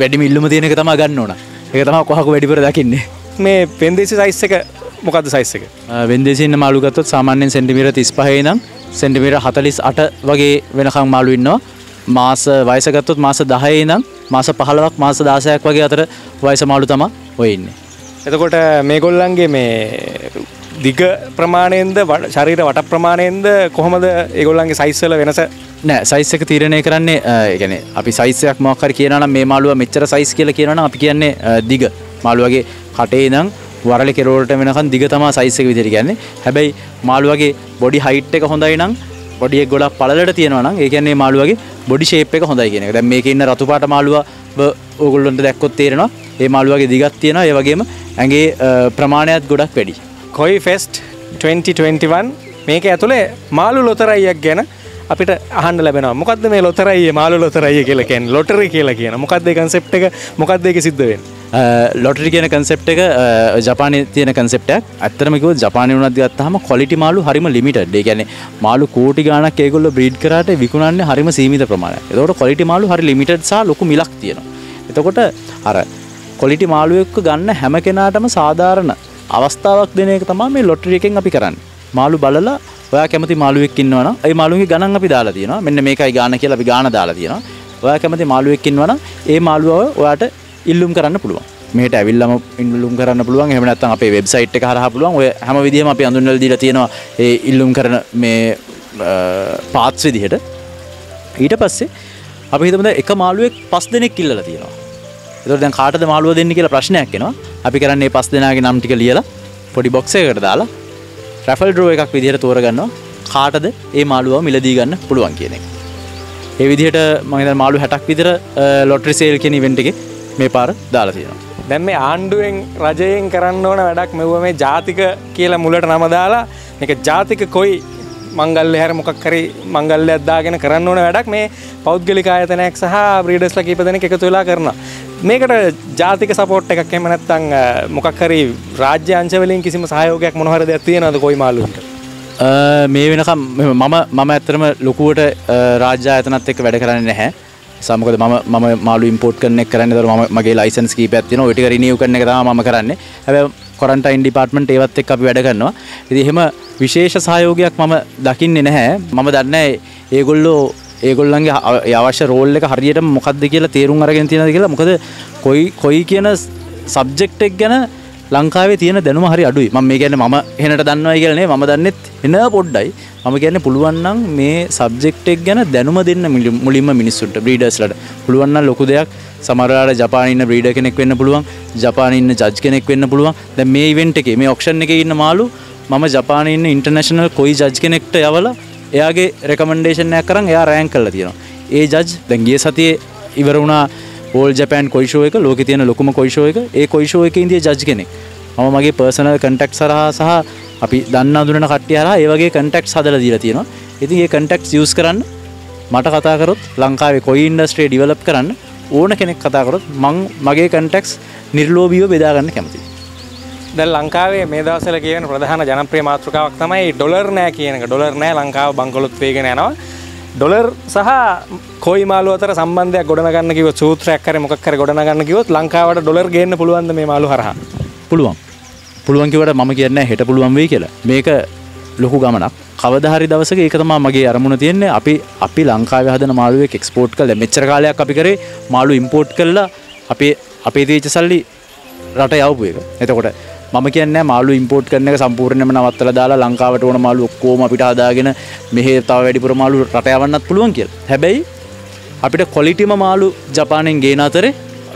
S1: වැඩි මිල්ලුම තියෙන එක තම ගන්න ඕන. එක තම කොහක වැඩිපුර දකින්නේ.
S4: මේ පෙන්දේසි සයිස් එක මොකද සයිස් එක?
S1: වෙන්දේසින්න මාළුගත්තොත් සාමාන්‍යෙන් සෙන්ටිමිර තිස් පහේ නම් සෙන්ටිමිර හතලිස් අට වගේ වෙනකං මාළු ඉන්නවා. මාස වයසගත්තොත් මාස දහයේ නම් මාස පහලවක් මාස දාසයක් වගේ අතර වයස මාළු තම ඔයන්නේ
S4: එතකොට මේගොල්ලන්ගේ මේ දිග ප්‍රමාණයෙන්ද ශරීර වට ප්‍රමාණයෙන්ද කොහොමද ඒගොල්ලන්ගේ සයිස්සල වෙනස?
S1: නෑ සයිස් එක තීරණය කරන්නේ ගැන අපි සයිසයක් මොකර කියනම් මේ මාළුව මෙච්චර සයිස් කියල කියනන අපි කියන්නේ දිග. මාළුවගේ කටේ නම් වරල කෙරෝට වෙනකන් දිග තමා සයිසක විදිරි කියන්නේ. හැබැයි මාළුවගේ බොඩි හයිට් එක හොඳයි නම් බොඩිය ගොඩක් පලට තියෙනවනම් ඒකන්නේ මාළුවගේ බොඩි ශේප් එක හොඳයි කියෙන දැ මේක ඉන්න රතුපාට මාළුව ඕගොල්ලොන්ට දැක්කොත් තේරෙනවා. ඒ මාළුවගේ දිගත් තියෙනවා. ඒ වගේම ඇගේ ප්‍රමාණයක් ගොඩක් වැඩි.
S4: කොයි ෆෙස්ට් 2021 මේක ඇතුළේ මාළු ලොතරයියක් ගැන අපිට අහන්න ලැබෙන මොකද මේ ලොතරයි මාළු ලොතරයි කියලකෙන් ලොටරි කියලා කියන. මොකක්ද කන්සෙප් එක? මොකක්ද එක සිද්ධවෙන්
S1: ලොටරි කියන කන්සෙප් එක ජපානය තියෙන කන්සෙප්ටක් ඇත්තරමක ජපානය වනත් ගත්තහම කොලිටි මාලු හරිම ලිමිට ඒ ගැන මාලු කෝටි ගානක් ඒගොල්ල බ්‍රීඩ් කරට විකුණන්න හරිම සීමිත ප්‍රමාණ එතකොට කොලිටි මාලු හරි ලිමිට් සහ ලොකු මිලක් තියෙනවා. එතකොට අර කොලිටි මාළුවෙක්ක ගන්න හැම කෙනාටම සාධාරණ අවස්ථාවක් දෙන එක තමා මේ ලොටරි එකෙන් අපි කරන්න. මාළු බලලා ඔයා කැමති මාළුවෙක් ඉන්නවනම් ඒ මාළුගේ ගණන් අපි දාලා තියෙනවා. මෙන්න මේකයි ගාන කියලා අපි ගාන දාලා තියෙනවා. ඔයා කැමති මාළුවෙක් ඉන්නවනම් ඒ මාළුවව ඔයාට ඉල්ලුම් කරන්න පුළුවන්. මේට ඇවිල්ලම ඉල්ලුම් කරන්න පුළුවන්. එහෙම නැත්නම් අපේ වෙබ්සයිට් එක හරහා පුළුවන්. ඔය හැම විදිහම අපි අඳුන්වලා දීලා තියෙනවා ඒ ඉල්ලුම් කරන මේ පාත්ස් විදිහට. ඊට පස්සේ අපි හිතමු දැන් එක මාළුවෙක් පස් දෙනෙක් ඉල්ලලා තියෙනවා. එතකොට දැන් කාටද මාළුව දෙන්න කියලා ප්‍රශ්නයක් එනවා. අපි කරන්නේ මේ පස් දෙනාගේ නම් ටික ලියලා පොඩි බොක්ස් එකකට දාලා රැෆල් ඩ්‍රෝ එකක් විදිහට තෝරගන්නවා. කාටද ඒ මාළුව මිලදී ගන්න පුළුවන් කියන එක. ඒ විදිහට මම හිතන්නේ මාළු 60ක් විතර ලොටරි සේල් කියන ඉවෙන්ට් එකේ මේ පාර දාලා තියෙනවා.
S4: දැන් මේ ආණ්ඩුවෙන් රජයෙන් කරන්න ඕන වැඩක් මෙව්ව මේ ජාතික කියලා මුලට නම දාලා මේක ජාතික කොයි මංගල්‍ය හැර මොකක් හරි මංගල්‍යයක් දාගෙන කරන්න ඕන වැඩක් මේ පෞද්ගලික ආයතනයක් සහ බ්‍රීඩර්ස්ලා කීප දෙනෙක් එකතු වෙලා කරනවා. මේකට ජාතික සපෝට් එකක් එහෙම නැත්නම් මොකක් හරි රාජ්‍ය අංශ වලින් කිසිම සහයෝගයක් මොන හරි දෙයක් තියෙනවද කොයි මාළුන්ට?
S1: මේ වෙනකම් මම මම ඇත්තරම ලොකුවට රාජ්‍ය ආයතනත් එක්ක වැඩ කරන්නේ නැහැ. සමකද ම ම මාලු ඉම්පෝට් කරන කරන්න. දර ම මගේ ලයිසන්ස් කීප ඇතින ටික රිනියව කරන එක තම ම කරන්න. හැබ කොරන්ටයින් ඩිපාර්ට්මට ඒවත් එක් අපි වැඩ කරනවා. ඉදි එහෙම විශේෂ සහයෝගයක් මම දකින්නේ නැහැ. මම දන්න ඒගොල්ලෝ ඒගොල්ලන්ගේ අවශ්‍ය රෝල් එක හරියට මොකක්ද කියලා තේරුම් අරගෙන තියෙනද කියලා. මොකද කොයි කොයි කියන සබ්ජෙක්ටෙක් ගැන ලංකාවේ තියෙන දැනුම හරි අඩුයි. මම මේ කියන්නේ මම එහෙනට දන්නවා කියලානේ මම දන්නෙත් එන පොඩ්ඩයි. මම කියන්නේ පුළුවන් නම් මේ සබ්ජෙක්ට් එක ගැන දැනුම දෙන්න මුලින්ම මිනිස්සුන්ට බ්‍රීඩර්ස්ලට පුළුවන් නම් ලොකු දෙයක්. සමහරවල්ලාට ජපානයේ ඉන්න බ්‍රීඩර් කෙනෙක් වෙන්න පුළුවන්. ජපානයේ ඉන්න ජජ් කෙනෙක් වෙන්න පුළුවන්. දැන් මේ ඉවෙන්ට් එකේ මේ ඔක්ෂන් එකේ ඉන්න මාළු මම ජපානයේ ඉන්න ඉන්ටර්නැෂනල් කොයි ජජ් කෙනෙක්ට යවලා එයාගේ රෙකමන්ඩේෂන් එකක් කරන් එයා රෑන්ක් කරලා තියෙනවා. ඒ ජජ් දැන් ගිය සතියේ ඉවර වුණා ඕල් ජපෑන් කොයිෂෝ එක ලෝක තියෙන ලොකුම කොයිෂෝ එක ඒ කොයිෂෝ එක ඉන්දිය ජජ් කෙනෙක් මම මගේ පර්සනල් කන්ටෙක්ට් සරහා සහ අපි දන්න අඳුරන කට්ටිය හරහා ඒ වගේ කන්ටෙක්ට්ස් හදලා දීලා තියෙනවා ඉතින් ඒ කන්ටෙක්ට්ස් යූස් කරන්න මට කතා කරොත් ලංකාවේ කොයි ඉන්ඩස්ට්‍රිය ඩිවලොප් කරන්න ඕන කෙනෙක් කතා කරොත් මං මගේ කන්ටෙක්ට්ස් නිර්ලෝභීව බෙදා ගන්න කැමතියි
S4: දැන් ලංකාවේ මේ දවස්වල කියන ප්‍රධාන ජනප්‍රිය මාතෘකාවක් තමයි ඩොලර් නෑ කියන එක. ඩොලර් නෑ ලංකාව බංකොලොත් වේගෙන යනවා. ඩොලර් සහ කොයි මාළු අතර සම්බන්ධයක් ගොඩනගන්න කිව්වොත් සූත්‍රයක් හරි මොකක් හරි ගොඩනගන්න කිව්වොත් ලංකාවට ඩොලර් ගේන්න පුළුවන්ද මේ මාළු හරහා?
S1: පුළුවන්. පුළුවන් කිව්වට මම කියන්නේ හෙට පුළුවන් වෙයි කියලා. මේක ලොකු ගමනක්. කවදා හරි දවසක ඒක තමයි මගේ අරමුණ තියෙන්නේ. අපි අපි ලංකාවේ හදන මාළුවෙක් එක්ස්පෝර්ට් කළා. මෙච්චර කාලයක් අපි කරේ මාළු ඉම්පෝර්ට් කළා අපේ අපේ තීච්ච සල්ලි රට යවපු එක. එතකොට මම කියන්න මාලු ඉම්පෝට් කරන එක සම්පූර්ණයම නවත්තලා දාලා ලංකාවට ඕන මාළු ඔක්කොම අපිට හදාගෙන මෙහෙ තව වැඩිපුර මාළු රට යවන්නත් පුළුවන් කියලා. හැබැයි අපිට කොලිටිම මාළු ජපානයෙන් ගේන අතරේ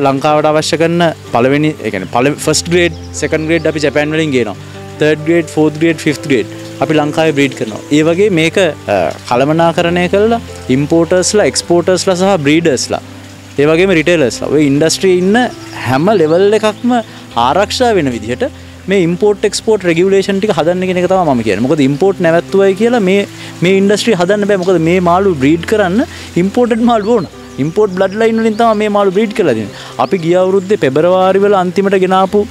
S1: ලංකාවට අවශ්‍ය කරන පළවෙනි ඒ කියන්නේ පළවෙනි ෆස්ට් ග්‍රේඩ් සෙකන්ඩ් ග්‍රේඩ් අපි ජපාන් වලින් ගේනවා. Third grade fourth grade fifth grade අපි ලංකාවේ බ්‍රීඩ් කරනවා. ඒ වගේ මේක කළමනාකරණය කරලා ඉම්පෝටර්ස්ලා එක්ස්පෝටර්ස්ලා සහ බ්‍රීඩර්ස්ලා ඒ වගේම රිටේලර්ස්ලා ඔය ඉන්ඩස්ට්‍රී ඉන්න හැම ලෙවල් එකක්ම ආරක්ෂා වෙන විදිහට මේ ඉම්පෝට් එක්ස්පෝට් රෙගුලේෂන් ටික හදන්න කෙනෙක් තමයි මම කියන්නේ. මොකද ඉම්පෝට් නැවැත්තුවයි කියලා මේ මේ ඉන්ඩස්ට්‍රි හදන්න බෑ. මොකද මේ මාළු බ්‍රීඩ් කරන්න ඉම්පෝටඩ් මාළු ඕන. ඉම්පෝට් බ්ලඩ් ලයින් වලින් තමයි මේ මාළු බ්‍රීඩ් කරලා දෙන්නේ. අපි ගිය අවුරුද්දේ පෙබරවාරි වල අන්තිමට ගෙනාපු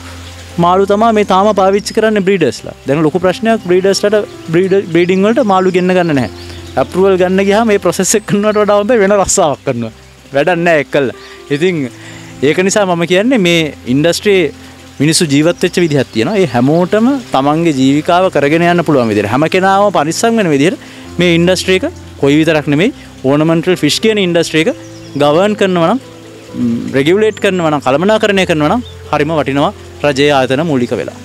S1: මාළු තමයි මේ තාම පාවිච්චි කරන්නේ බ්‍රීඩර්ස්ලා. දැන් ලොකු ප්‍රශ්නයක් බ්‍රීඩර්ස්ලාට බ්‍රීඩර් බ්‍රීඩින් වලට මාළු ගෙන්න ගන්න නැහැ. ඇප්‍රූවල් ගන්න ගියාම මේ ප්‍රොසෙස් එක කරනවට වඩා හොඳ වෙන රස්සාවක් කරනවා. වැඩක් නැහැ එක්කල්ලා. ඉතින් ඒක නිසා මම කියන්නේ මේ ඉන්ඩස්ට්‍රී මිනිස්සු ජීවත්වෙච්ච විදිහක් තියෙනවා. ඒ හැමෝටම තමන්ගේ ජීවිකාව කරගෙන යන්න පුළුවන් විදිහට හැම කෙනාම පරිස්සම් වෙන විදිහට මේ ඉන්ඩස්ට්‍රි එක කොයි විතරක් නෙමෙයි ඕනමන්ටල් ෆිෂ් කියන ඉන්ඩස්ට්‍රි එක ගවර්න් කරනවා නම් රෙගියුලේට් කරනවා නම් කළමනාකරණය කරනවා නම් හරිම වටිනවා රජයේ ආයතන මූලික වෙලා.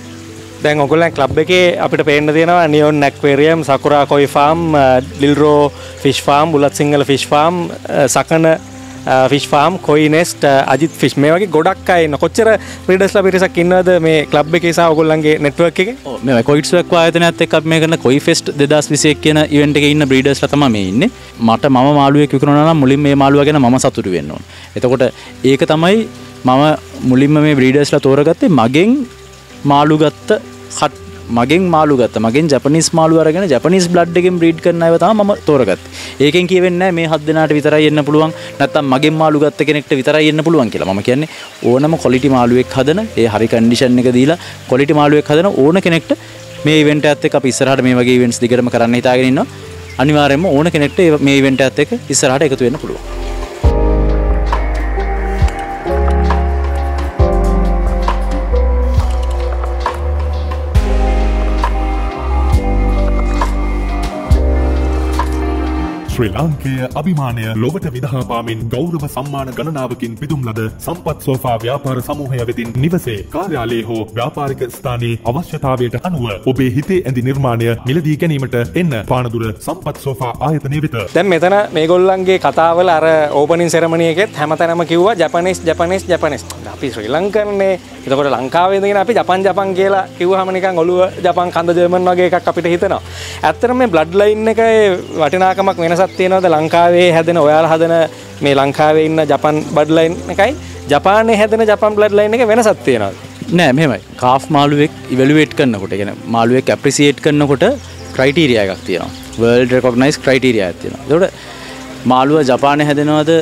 S4: දැන් ඔගොල්ලන් ක්ලබ් එකේ අපිට පේන්න තියෙනවා නියොන් ඇක්වේරියම් සකුරා කොයි ෆාම් ලිල්රෝ ෆිෂ් ෆාම් බුලත් Sinhala fish farm සකන fish farm කොයි නෙස්ට අජිත් ෆිස් මේ වගේ ගොඩක් අයන්න කොච්චර ප්‍රඩස්ල පිරිසක් ඉන්නද මේ ලබ් එකසා ඔගොල්ලන්ගේ නෙට්වක් එක?
S1: මේ කොයිට්ක් ආයතනත් එක් මේ කන කොයි ෆෙස්ට් දෙදස් විසයක් කියන ඉවට එක ඉන්න බ්‍රීඩස් තම මේ ඉන්න. මට ම මාලුව කිකරන මුලින් මේ මාළුව ගැන ම සතුරු වෙන්නවා එතකොට ඒක තමයි මම මුලින්ම මේ බ්‍රීඩස්ලා තෝරගත්තේ මගෙන් මාළු ගත්ත හත් මගෙන් මාළු ගත්ත මගෙන් ජපනිස් මාළු අරගෙන ජපනිස් බ්ලඩ් එකෙන් බ්‍රීඩ් කරන අයව තමයි මම තෝරගත්තේ. ඒකෙන් කියවෙන්නේ නැහැ මේ හත් දෙනාට විතරයි එන්න පුළුවන් නැත්නම් මගෙන් මාළු ගත්ත කෙනෙක්ට විතරයි එන්න පුළුවන් කියලා. මම කියන්නේ ඕනම ක්වොලිටි මාළුවෙක් හදන ඒ හරි කන්ඩිෂන් එක දීලා ක්වොලිටි මාළුවෙක් හදන ඕන කෙනෙක්ට මේ ඉවෙන්ට් එකත් එක්ක අපි ඉස්සරහට මේ වගේ ඉවෙන්ට්ස් දිගටම කරන්න හිතාගෙන ඉන්නවා. අනිවාර්යයෙන්ම ඕන කෙනෙක්ට ඒ- මේ ඉවෙන්ට් එකත් එක්ක ඉස්සරහට එකතු වෙන්න පුළුවන්.
S6: ශ්‍රී ලාංකය අභිමානය ලොවට විදහාපාමින් ගෞරව සම්මාන ගණනාවකින් පිදුම් ලද සම්පත් සෝෆා ව්‍යාපාර සමූහය වෙතින් නිවසේ කාර්යාලයේ හෝ ව්‍යාපාරික ස්ථානයේ අවශ්‍යතාවයට අනුව ඔබේ හිතේ ඇඳි නිර්මාණය මිලදී ගැනීමට එන්න පානදුර සම්පත් සෝෆා ආයතනය වෙත.
S4: දැන් මෙතන මේගොල්ලන්ගේ කතාවල අර ඕපනින් සෙරමනියකෙත් හැමතැනම කිව්වා ජපනිස් ජපනිස් ජපනිස් අපි ශ්‍රී ලංකන්නේ එතකොට ලංකාවේ ඉඳගෙන අපි ජපන් ජපන් කියලා කිව්වහම නිකන් ඔළුව ජපන් කඳ ජර්මන් වගේ එකක් අපිට හිතෙනවා. ඇත්තටම මේ බ්ලඩ් ලයින් එකේ වටිනාකමක් වෙනසක් තියෙනවද? ලංකාවේ හැදෙන ඔයාලා හදන මේ ලංකාවේ ඉන්න ජපන් බඩ් ලයින් එකයි. ජපානයේ හැදෙන ජපන් බ්ලඩ් ලයින් එක වෙනසක් තියෙනවද?
S1: නෑ මෙමයි කාෆ් මාළුවෙක් ඉවලුවේට් කරන්නකොට ගෙන මාළුවෙක් ඇප්‍රිසිේට් කරන්නකොට ක්‍රයිටීරිය එකක් තියෙනවා. වර්ල්ඩ් රෙකොග්නයිස් ක්‍රයිටීරිය ඇක් තියෙනවා. තොට මාළුව ජපානය හැදෙනවද?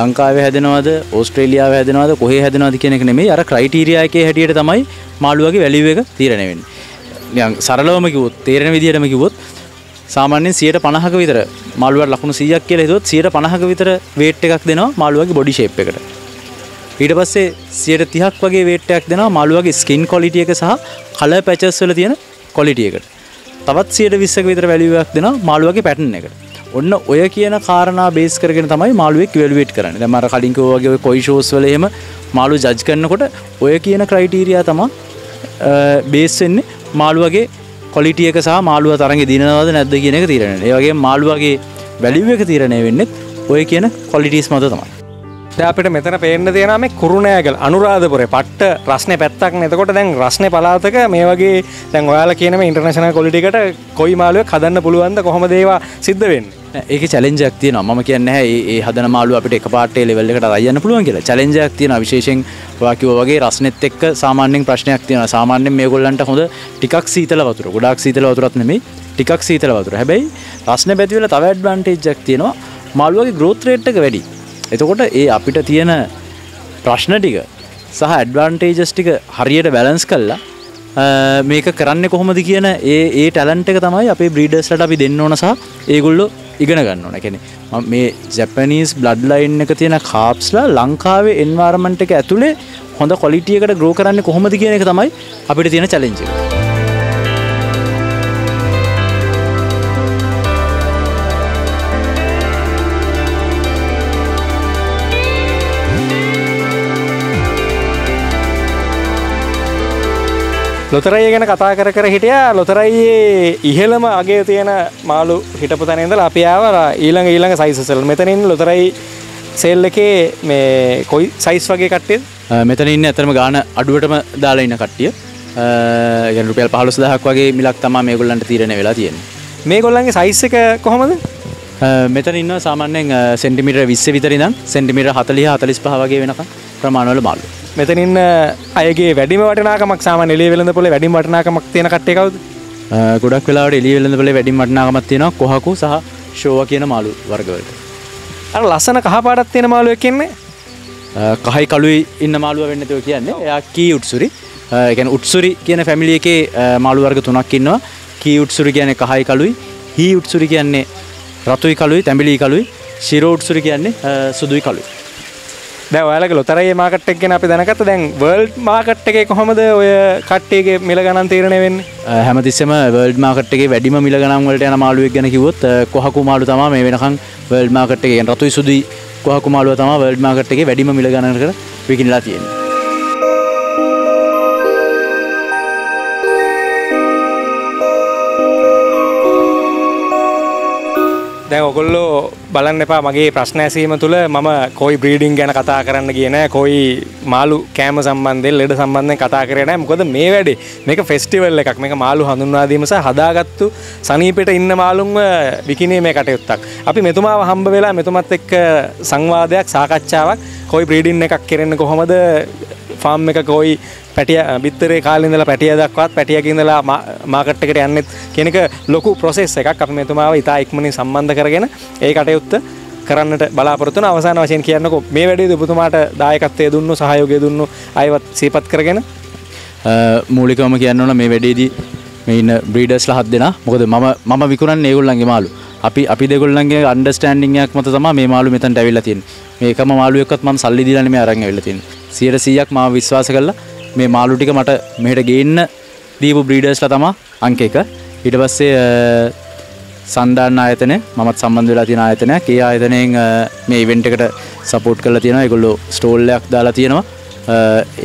S1: ලංකාවේ හැදෙනවද? ඕස්ට්‍රේලියාව හැදෙනවද? කොහේ හැදෙනවද කියන එක නෙමේ අර ක්‍රයිටීරියයකේ හැටියට තමයි මාළුවගේ වැලිුව එක තීරණවෙන් සරලවම කිවොත් තේරෙන විදිහටම කිවොත් සාමාන්‍යෙන් සියට පණහක විතර. මාළුවට ලකුණු සියක් කියල හිතුවත් සියට පණහක විතර වේට් එකක් දෙනවා මාළුවගේ බොඩි ශේප් එකට. ඊට පස්සේ සියට තිහක් වගේ වේට්ටයක් දෙෙන මාළුවගේ ස්කින් කොලිටිය එක සහ කල පැචස්වල තියෙන කොලිටියකට තවත් සියට විස්සක විතර වැලිුවක් දෙෙන මාළුවගේ පැටන් එකට. ඔන්න ඔය කියන කාරණා බේස් කරගෙන තමයි මාළුවෙක් වෙල්වේට් කරන්න. මර කලින්කෝගේ කොයි ශෝස්වලහෙම මාළු ජජ් කරන්නකොට ඔය කියන ක්‍රයිටීරියා තමා බේස්වෙන්නේ මාළුවගේ කොලිටියක සහ මාළුව තරගේ දිනවද නැද්ද කියන එක තීරණ ඒවගේ මාළුවගේ වැලිුව එක තීරණය වෙන්නෙත් ඔය කියන කොලිටිස් මත තමයි.
S4: දැන් අපිට මෙතන පේන්න තියෙනවා මේ කුරුණෑගල අනුරාධපුරේ පට්ට රස්නේ පැත්තක් නේතකොට දැන් රස්නේ පළාතක මේ වගේ දැන් ඔයාලා කියන මේ ඉන්ටර්නැෂනල් ක්වොලිටි එකට කොයි මාළුවෙක් හදන්න පුළුවන්ද කොහොමද ඒවා සිද්ධ වෙන්නේ?
S1: ඒක චලෙන්ජක් තියන ම කියන්න ඒ හදන මාලු අපට එක පාටේ ලෙවල්ල එකට අයන්න පුළුවන් කියලා. චලෙන්ජක් තියෙන විශේෂෙන් වාකිව වගේ රස්නෙත් එක්ක සාමාන්‍යෙන් ප්‍රශ්නයක් තියෙන සාමාන්‍යෙන් මේ ගොල්ලන්ට හොඳ ටිකක් සීතල වතුර. ගොඩක් සීතල වතුරත් නෙමේ ටිකක් සීතල වතුර. හැබැයි රස්න පැතිවල තව ඇඩ්වන්ටේජ්ජක් තියෙනවා. මාළුවගේ ග්‍රෝත්‍රේට්ක වැඩි. එතකොට ඒ අපිට තියෙන ප්‍රශ්න ටික සහ ඇඩ්වන්ටේජස් ටික හරියට බැලන්ස් කල්ලා මේක කරන්න කොහොමද කියන ඒ ඒ ටැලන්ට එක තමයි අපේ බ්‍රීඩර්ස්ලට අපි දෙන්න ඕන සහ ඒගොල්ලො ඉගෙන ගන්න ඕන. කෙනෙ මේ ජැපනීස් බ්ලඩ් ලයින් එක තියෙන කාප්ස්ලා ලංකාවේ එන්වාර්මන්ට් එක ඇතුළේ හොඳ කොලිටියකට ග්‍රෝ කරන්න කොහොමද කියන එක තමයි අපිට තියෙන චලෙන්ජ
S4: ලොතරයි ගැන කතා කර කර හිටිය. ලොතරයියේ ඉහළම අගේ තියෙන මාළු හිටපු තැනඳල අපි ආව ඊළඟ ඊළඟ සයිසසල් මෙතනින් ලොතරයි සෙල් එකේ මේ කොයි සයිස් වගේ කට්ටේ
S1: මෙතන ඉන්න ඇතරම ගාන අඩුවටම දාලා ඉන්න කට්ටිය. ගැන රුපියල් පහලොස් දහක් වගේ මිලක් තමා මේ ගොල්ලන්ට තීරණ වෙලා තියෙන
S4: මේ ගොල්ලන්ගේ සයිස් එක කොහොමද?
S1: මෙතන ඉන්න සාමාන්‍යෙන් සෙන්ටිමිට විස්ස විතරිනම් සෙන්ටිමිට හතලිය හතලිස් පහ වගේ වෙනක ප්‍රමාණවල මාල්ලු
S4: මෙතනින්න අයගේ වැඩිම වටනාකමක් සාම එලි වෙලඳ පොල වැඩිම වටනාකමක් තියෙන කට්ටයකවද
S1: ගොඩක් වෙලාට එලි වෙලඳ පොල වැඩිම වටනාකමක් තියෙන කොහකු සහ ශෝව කියන මාළු වර්ගවලට.
S4: අර ලස්සන කහපාටත් තියෙන මාළුවක් කියන්නේ
S1: කහයි කලුයි ඉන්න මාළුව වෙන්නතව කියන්නේ. එයා කී උත්සුරි ගැන උත්සුරි කියන ෆැමිලිය එකේ මාළු වර්ග තුනක් ඉන්නවා. කී උත්සුරි කියන කහයි කලුයි හී උත්සුරි කියන්නේ රතුයි කලුයි තැඹිලි කලුයි ශිරෝ උත්සුරි කියන්නේ සුදුයි කලුයි
S4: දැ ඔයාලක ලොතරයි මාකට් එක් ගැන අපි දැනකත දැන් වර්ල්ඩ් මාකට් එක කොහොමද ඔය කට්ටේගේ මිල ගණන් තීරණය වෙන්න?
S1: හැමතිස්සම වර්ල්ඩ් මාකට්ගේ වැඩිම මිල ගනන්වලට යන මාළුවක් ගැන කිවොත් කොහකු මාළු තම මේ වෙනකම් වර්ල්ඩ් මාකට්ගේ රතුයි සුදුයි කොහකු මාළුව තම වර්ල්ඩ් මාකට්ගේ වැඩිම මිල ගණන කර විකිනලා තියෙන
S4: දැන් ඔගොල්ලෝ බලන්න එපා මගේ ප්‍රශ්න ඇසීම තුළ මම කොයි බ්‍රීඩිං ගැන කතා කරන්න කියන කොයි මාලු කෑම සම්බන්ධය ලෙඩ සම්බන්ධය කතා කරන මොකද මේ වැඩේ මේක ෆෙස්ටිවල් එකක්. මේක මාලු හඳුන්වාදීමස හදාගත්තු සනීපට ඉන්න මාලුන්ව විකිනේ මේ කටයුත්තක්. අපි මෙතුමාව හම්බ වෙලා මෙතුමත් එක්ක සංවාදයක් සාකච්ඡාවක් කොයි බ්‍රීඩින් එකක් කෙරෙන්න කොහොමද ෆාම් එක කොයි පැටිය බිත්තරේ කාලින්දලා පැටිය දක්වත් පැටියකින්දලා මාකට් එකට යන්නෙත් කෙනෙක ලොකු ප්‍රොසෙස් එකක් අපි මෙතුමාව ඉතා ඉක්මනින් සම්බන්ධ කරගෙන ඒ කටයුත්ත කරන්නට බලාපොරොත්තුන අවසාන වශයෙන් කියන්නකො මේ වැඩේ ඔබතුමාට දායකත්වය දුන්නු සහයෝගය දුන්නු අයවත් සීපත් කරගෙන?
S1: මූලිකවම කියන්න ඕන මේ වැඩේදී මේ ඉන්න බ්‍රීඩර්ස්ලා හත් දෙනා. මොකද මම මම විකුණන්නේ ඒගොල්ලන්ගේ මාළු. අපි අපි දෙගොල්ලන්ගේ අන්ඩර්ස්ටෑන්ඩින්ග් එකක් මත තමයි මේ මාළු මෙතනට ඇවිල්ලා තියෙන්නේ. මේ එකම මාළු එක්කත් මම සල්ලි දීලානේ මේ අරන් ඇවිල්ලා තියෙන්නේ 100%ක් මාව විශ්වාස කළා මේ මාළු ටික මට මෙහෙට ගේන්න දීපු බ්‍රීඩර්ස්ලා තමයි අංක එක. ඊට පස්සේ සන්ඩාන් ආයතනය මමත් සම්බන්ධ වෙලා තියෙන ආයතනයක් ඒ ආයතනයෙන් මේ ඉවෙන්ට් එකට සපෝට් කරලා තියෙනවා. ඒගොල්ලෝ ස්ටෝල් එකක් දාලා තියෙනවා.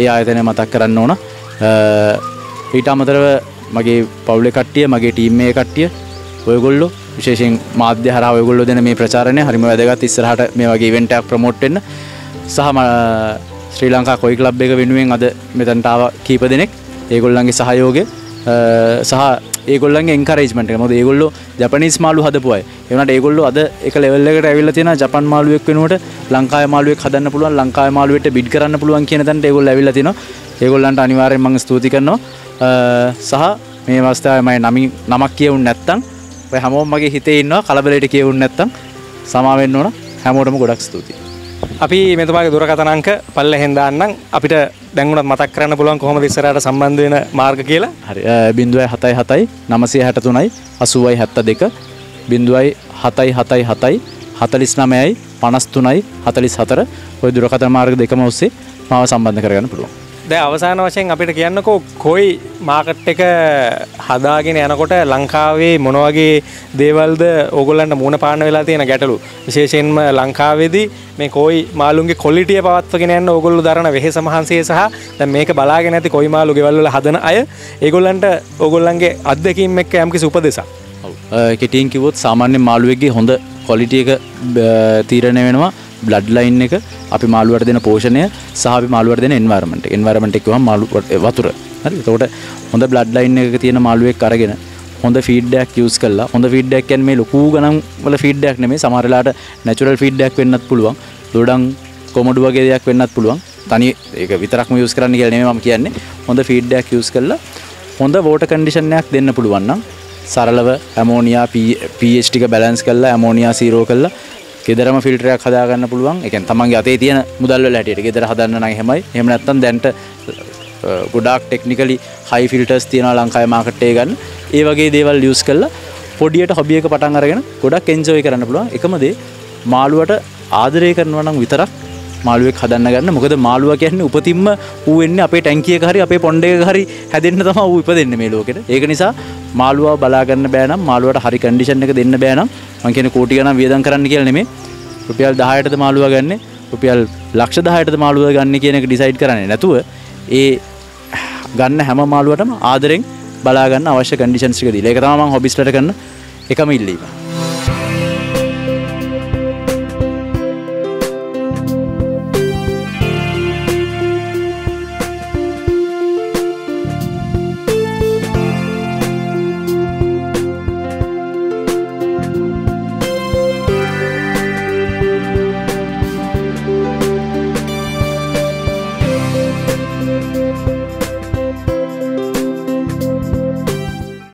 S1: ඒ ආයතනය මතක් කරන්න ඕන. ඊට අමතරව මගේ පවුලේ කට්ටිය මගේ ටීම් එකේ කට්ටිය ඔයගොල්ලෝ විශේෂයෙන් මාධ්‍ය හරහා ඔයගොල්ලෝ දෙන මේ ප්‍රචාරණය හරිම වැදගත්. ඉස්සරහට මේ වගේ ඉවෙන්ට් එකක් ප්‍රමෝට් වෙන්න. සහ ශ්‍රී ලංකා කොයි ක්ලබ් එක වෙනුවෙන් අද මෙතනට ආව කීප දෙනෙක්. ඒගොල්ලන්ගේ සහයෝගය සහ ඒගොල්ලන්ගේ එන්කරේජ්මන්ට් එක. මොකද ඒගොල්ලෝ ජපනීස් මාළු හදපු අය. ඒ වුණාට ඒගොල්ලෝ අද එක ලෙවල් එකට ඇවිල්ලා තියෙනවා. ජපන් මාළුවෙක් වෙනුවට ලංකාවේ මාළුවෙක් හදන්න පුළුවන් ලංකාවේ මාළුවෙට බිඩ් කරන්න පුළුවන් කියන තැනට ඒගොල්ලෝ ඇවිල්ලා තිනවා ඒගොල්ලන්ට අනිවාර්යෙන් මම ස්තුති කරනවා. සහ මේ අවස්ථාවේ මම නමින් නමක් කියවුන් නැත්තම් ඔය හැමෝම මගේ හිතේ ඉන්නවා කලබලයට කියවුන් නැත්තම් සමා වෙන්න ඕන. හැමෝටම ගොඩක් ස්තුතියි.
S4: අපි මෙතුමාගේ දුරකථනංක පල්ලෙහෙන් දාන්නම්. අපිට දැන්ගුණත් මතක් කරන්න පුළුවන් කොහොමද ඉස්සරහට සම්බන්ධ වෙන මාර්ග කියලා?
S1: හරි. බිඳුවයි හතයි හතයි නමසය හැට තුනයි අසුවයි හැත්ත දෙක බිඳුවයි හතයි හතයි හතයි හතලිස් නමයයි පනස් තුනයි හතලිස් හතර ඔය දුරකථන මාර්ග දෙකම ඔස්සේ මාව සම්බන්ධ කරගන්න පුළුවන්.
S4: දැ අවසාන වශයෙන් අපිට කියන්නකෝ කොයි මාකට් එක හදාගෙන යනකොට ලංකාවේ මොනවගේ දේවල්ද ඕගොල්ලන්ට මුණ පාන වෙලා තියෙන ගැටලු. විශේෂයෙන්ම ලංකාවේදී මේ කොයි මාළුන්ගේ කොලිටිය පවත්වගෙන යන්න ඕගොල්ලු දරන වෙහෙස මහන්සේ සහ දැන් මේක බලාගෙන ඇති කොයි මාළු ගෙවල් වල හදන අය ඒගොල්ලන්ට ඕගොල්ලන්ගේ අත්දැකීම් එක්ක යම්කිසි උපදෙසක්.
S1: කෙටියෙන් කිව්වොත් සාමාන්‍ය මාළුවෙක්ගේ හොඳ කොලිටි එක තීරණය වෙනවා. බ්ලඩ් ලයින් එක අපි මාළුවට දෙන පෝෂණය සහ අපි මාළුවට දෙන එන්වයරන්මන්ට් එන්වයරන්මන්ට් එක කිව්වම මාළු වතුර. හරි? එතකොට හොඳ බ්ලඩ් ලයින් එකක තියෙන මාළුවෙක් අරගෙන හොඳ ෆීඩ්ඩයක් යස් කල්ලා හොඳ ෆීඩ්ඩක් කියන් මේ ලොකූ ගනම් වල ෆීඩ්ඩයක් නෙමේ සමහරලාට නැචුරල් ෆීඩ්ඩයක් වෙන්නත් පුළුවන්. දොඩන් කොමඩු වගේ දෙයක් වෙන්නත් පුළුවන්. තනි ඒක විතරක්ම යස් කරන්න කියලා නෙමෙයි මම කියන්නේ. හොඳ ෆීඩ්ඩයක් යස් කල්ලා හොඳ වෝට කන්ඩිෂන්යක් දෙන්න පුළුවන් නම් සරලව ඇමෝනියා පH ටික බැලන්ස් කරලා ඇමෝනියා සීරෝ කරලා ගෙදරම ෆිල්ටරයක් හදාගන්න පුළුවන්. එකන් තමන්ගේ අතේ තියෙන මුදල්ල හැටියට ගෙදර හදන්න නම් එහෙමයි. එහෙම නැත්නම් දැන්ට ගොඩාක් ටෙක්නිකලි හයි ෆිල්ටර්ස් තියෙනවා ලංකාවේ මාකට් එකේ ගන්න. ඒ වගේ දේවල් යූස් කරලා පොඩියට හොබි එක පටන් අරගෙන ගොඩක් එන්ජොයි කරන්න පුළුවන්. එකම දේ මාළුවට ආදරය කරනවා නම් විතරක් මාළුවෙක් හදන්න ගන්න මොකද මාළුවා කියන්නේ උපතින්ම ඌ වෙන්නේ අපේ ටැංකියක හරි අපේ පොණ්ඩයක හරි හැදෙන්න තමයි ඌ ඉපදෙන්නේ මේ ලෝකෙට. ඒක නිසා මාළුවා බලා ගන්න බෑ නම් මාළුවට හරි කන්ඩිෂන් එක දෙන්න බෑ නම් මං කියන්නේ කෝටි ගණන් වියදම් කරන්න කියලා නෙමෙයි. රුපියල් 10ටද මාළුවා ගන්නෙ රුපියල් ලක්ෂ 10ටද මාළුවා ගන්න කියන එක ඩිසයිඩ් කරන්නේ නැතුව ඒ ගන්න හැම මාළුවටම ආදරෙන් බලා ගන්න අවශ්‍ය කන්ඩිෂන්ස් ටික දීලා. ඒක තමයි මම හොබිස්ලට කරන එකම ඉල්ලීම.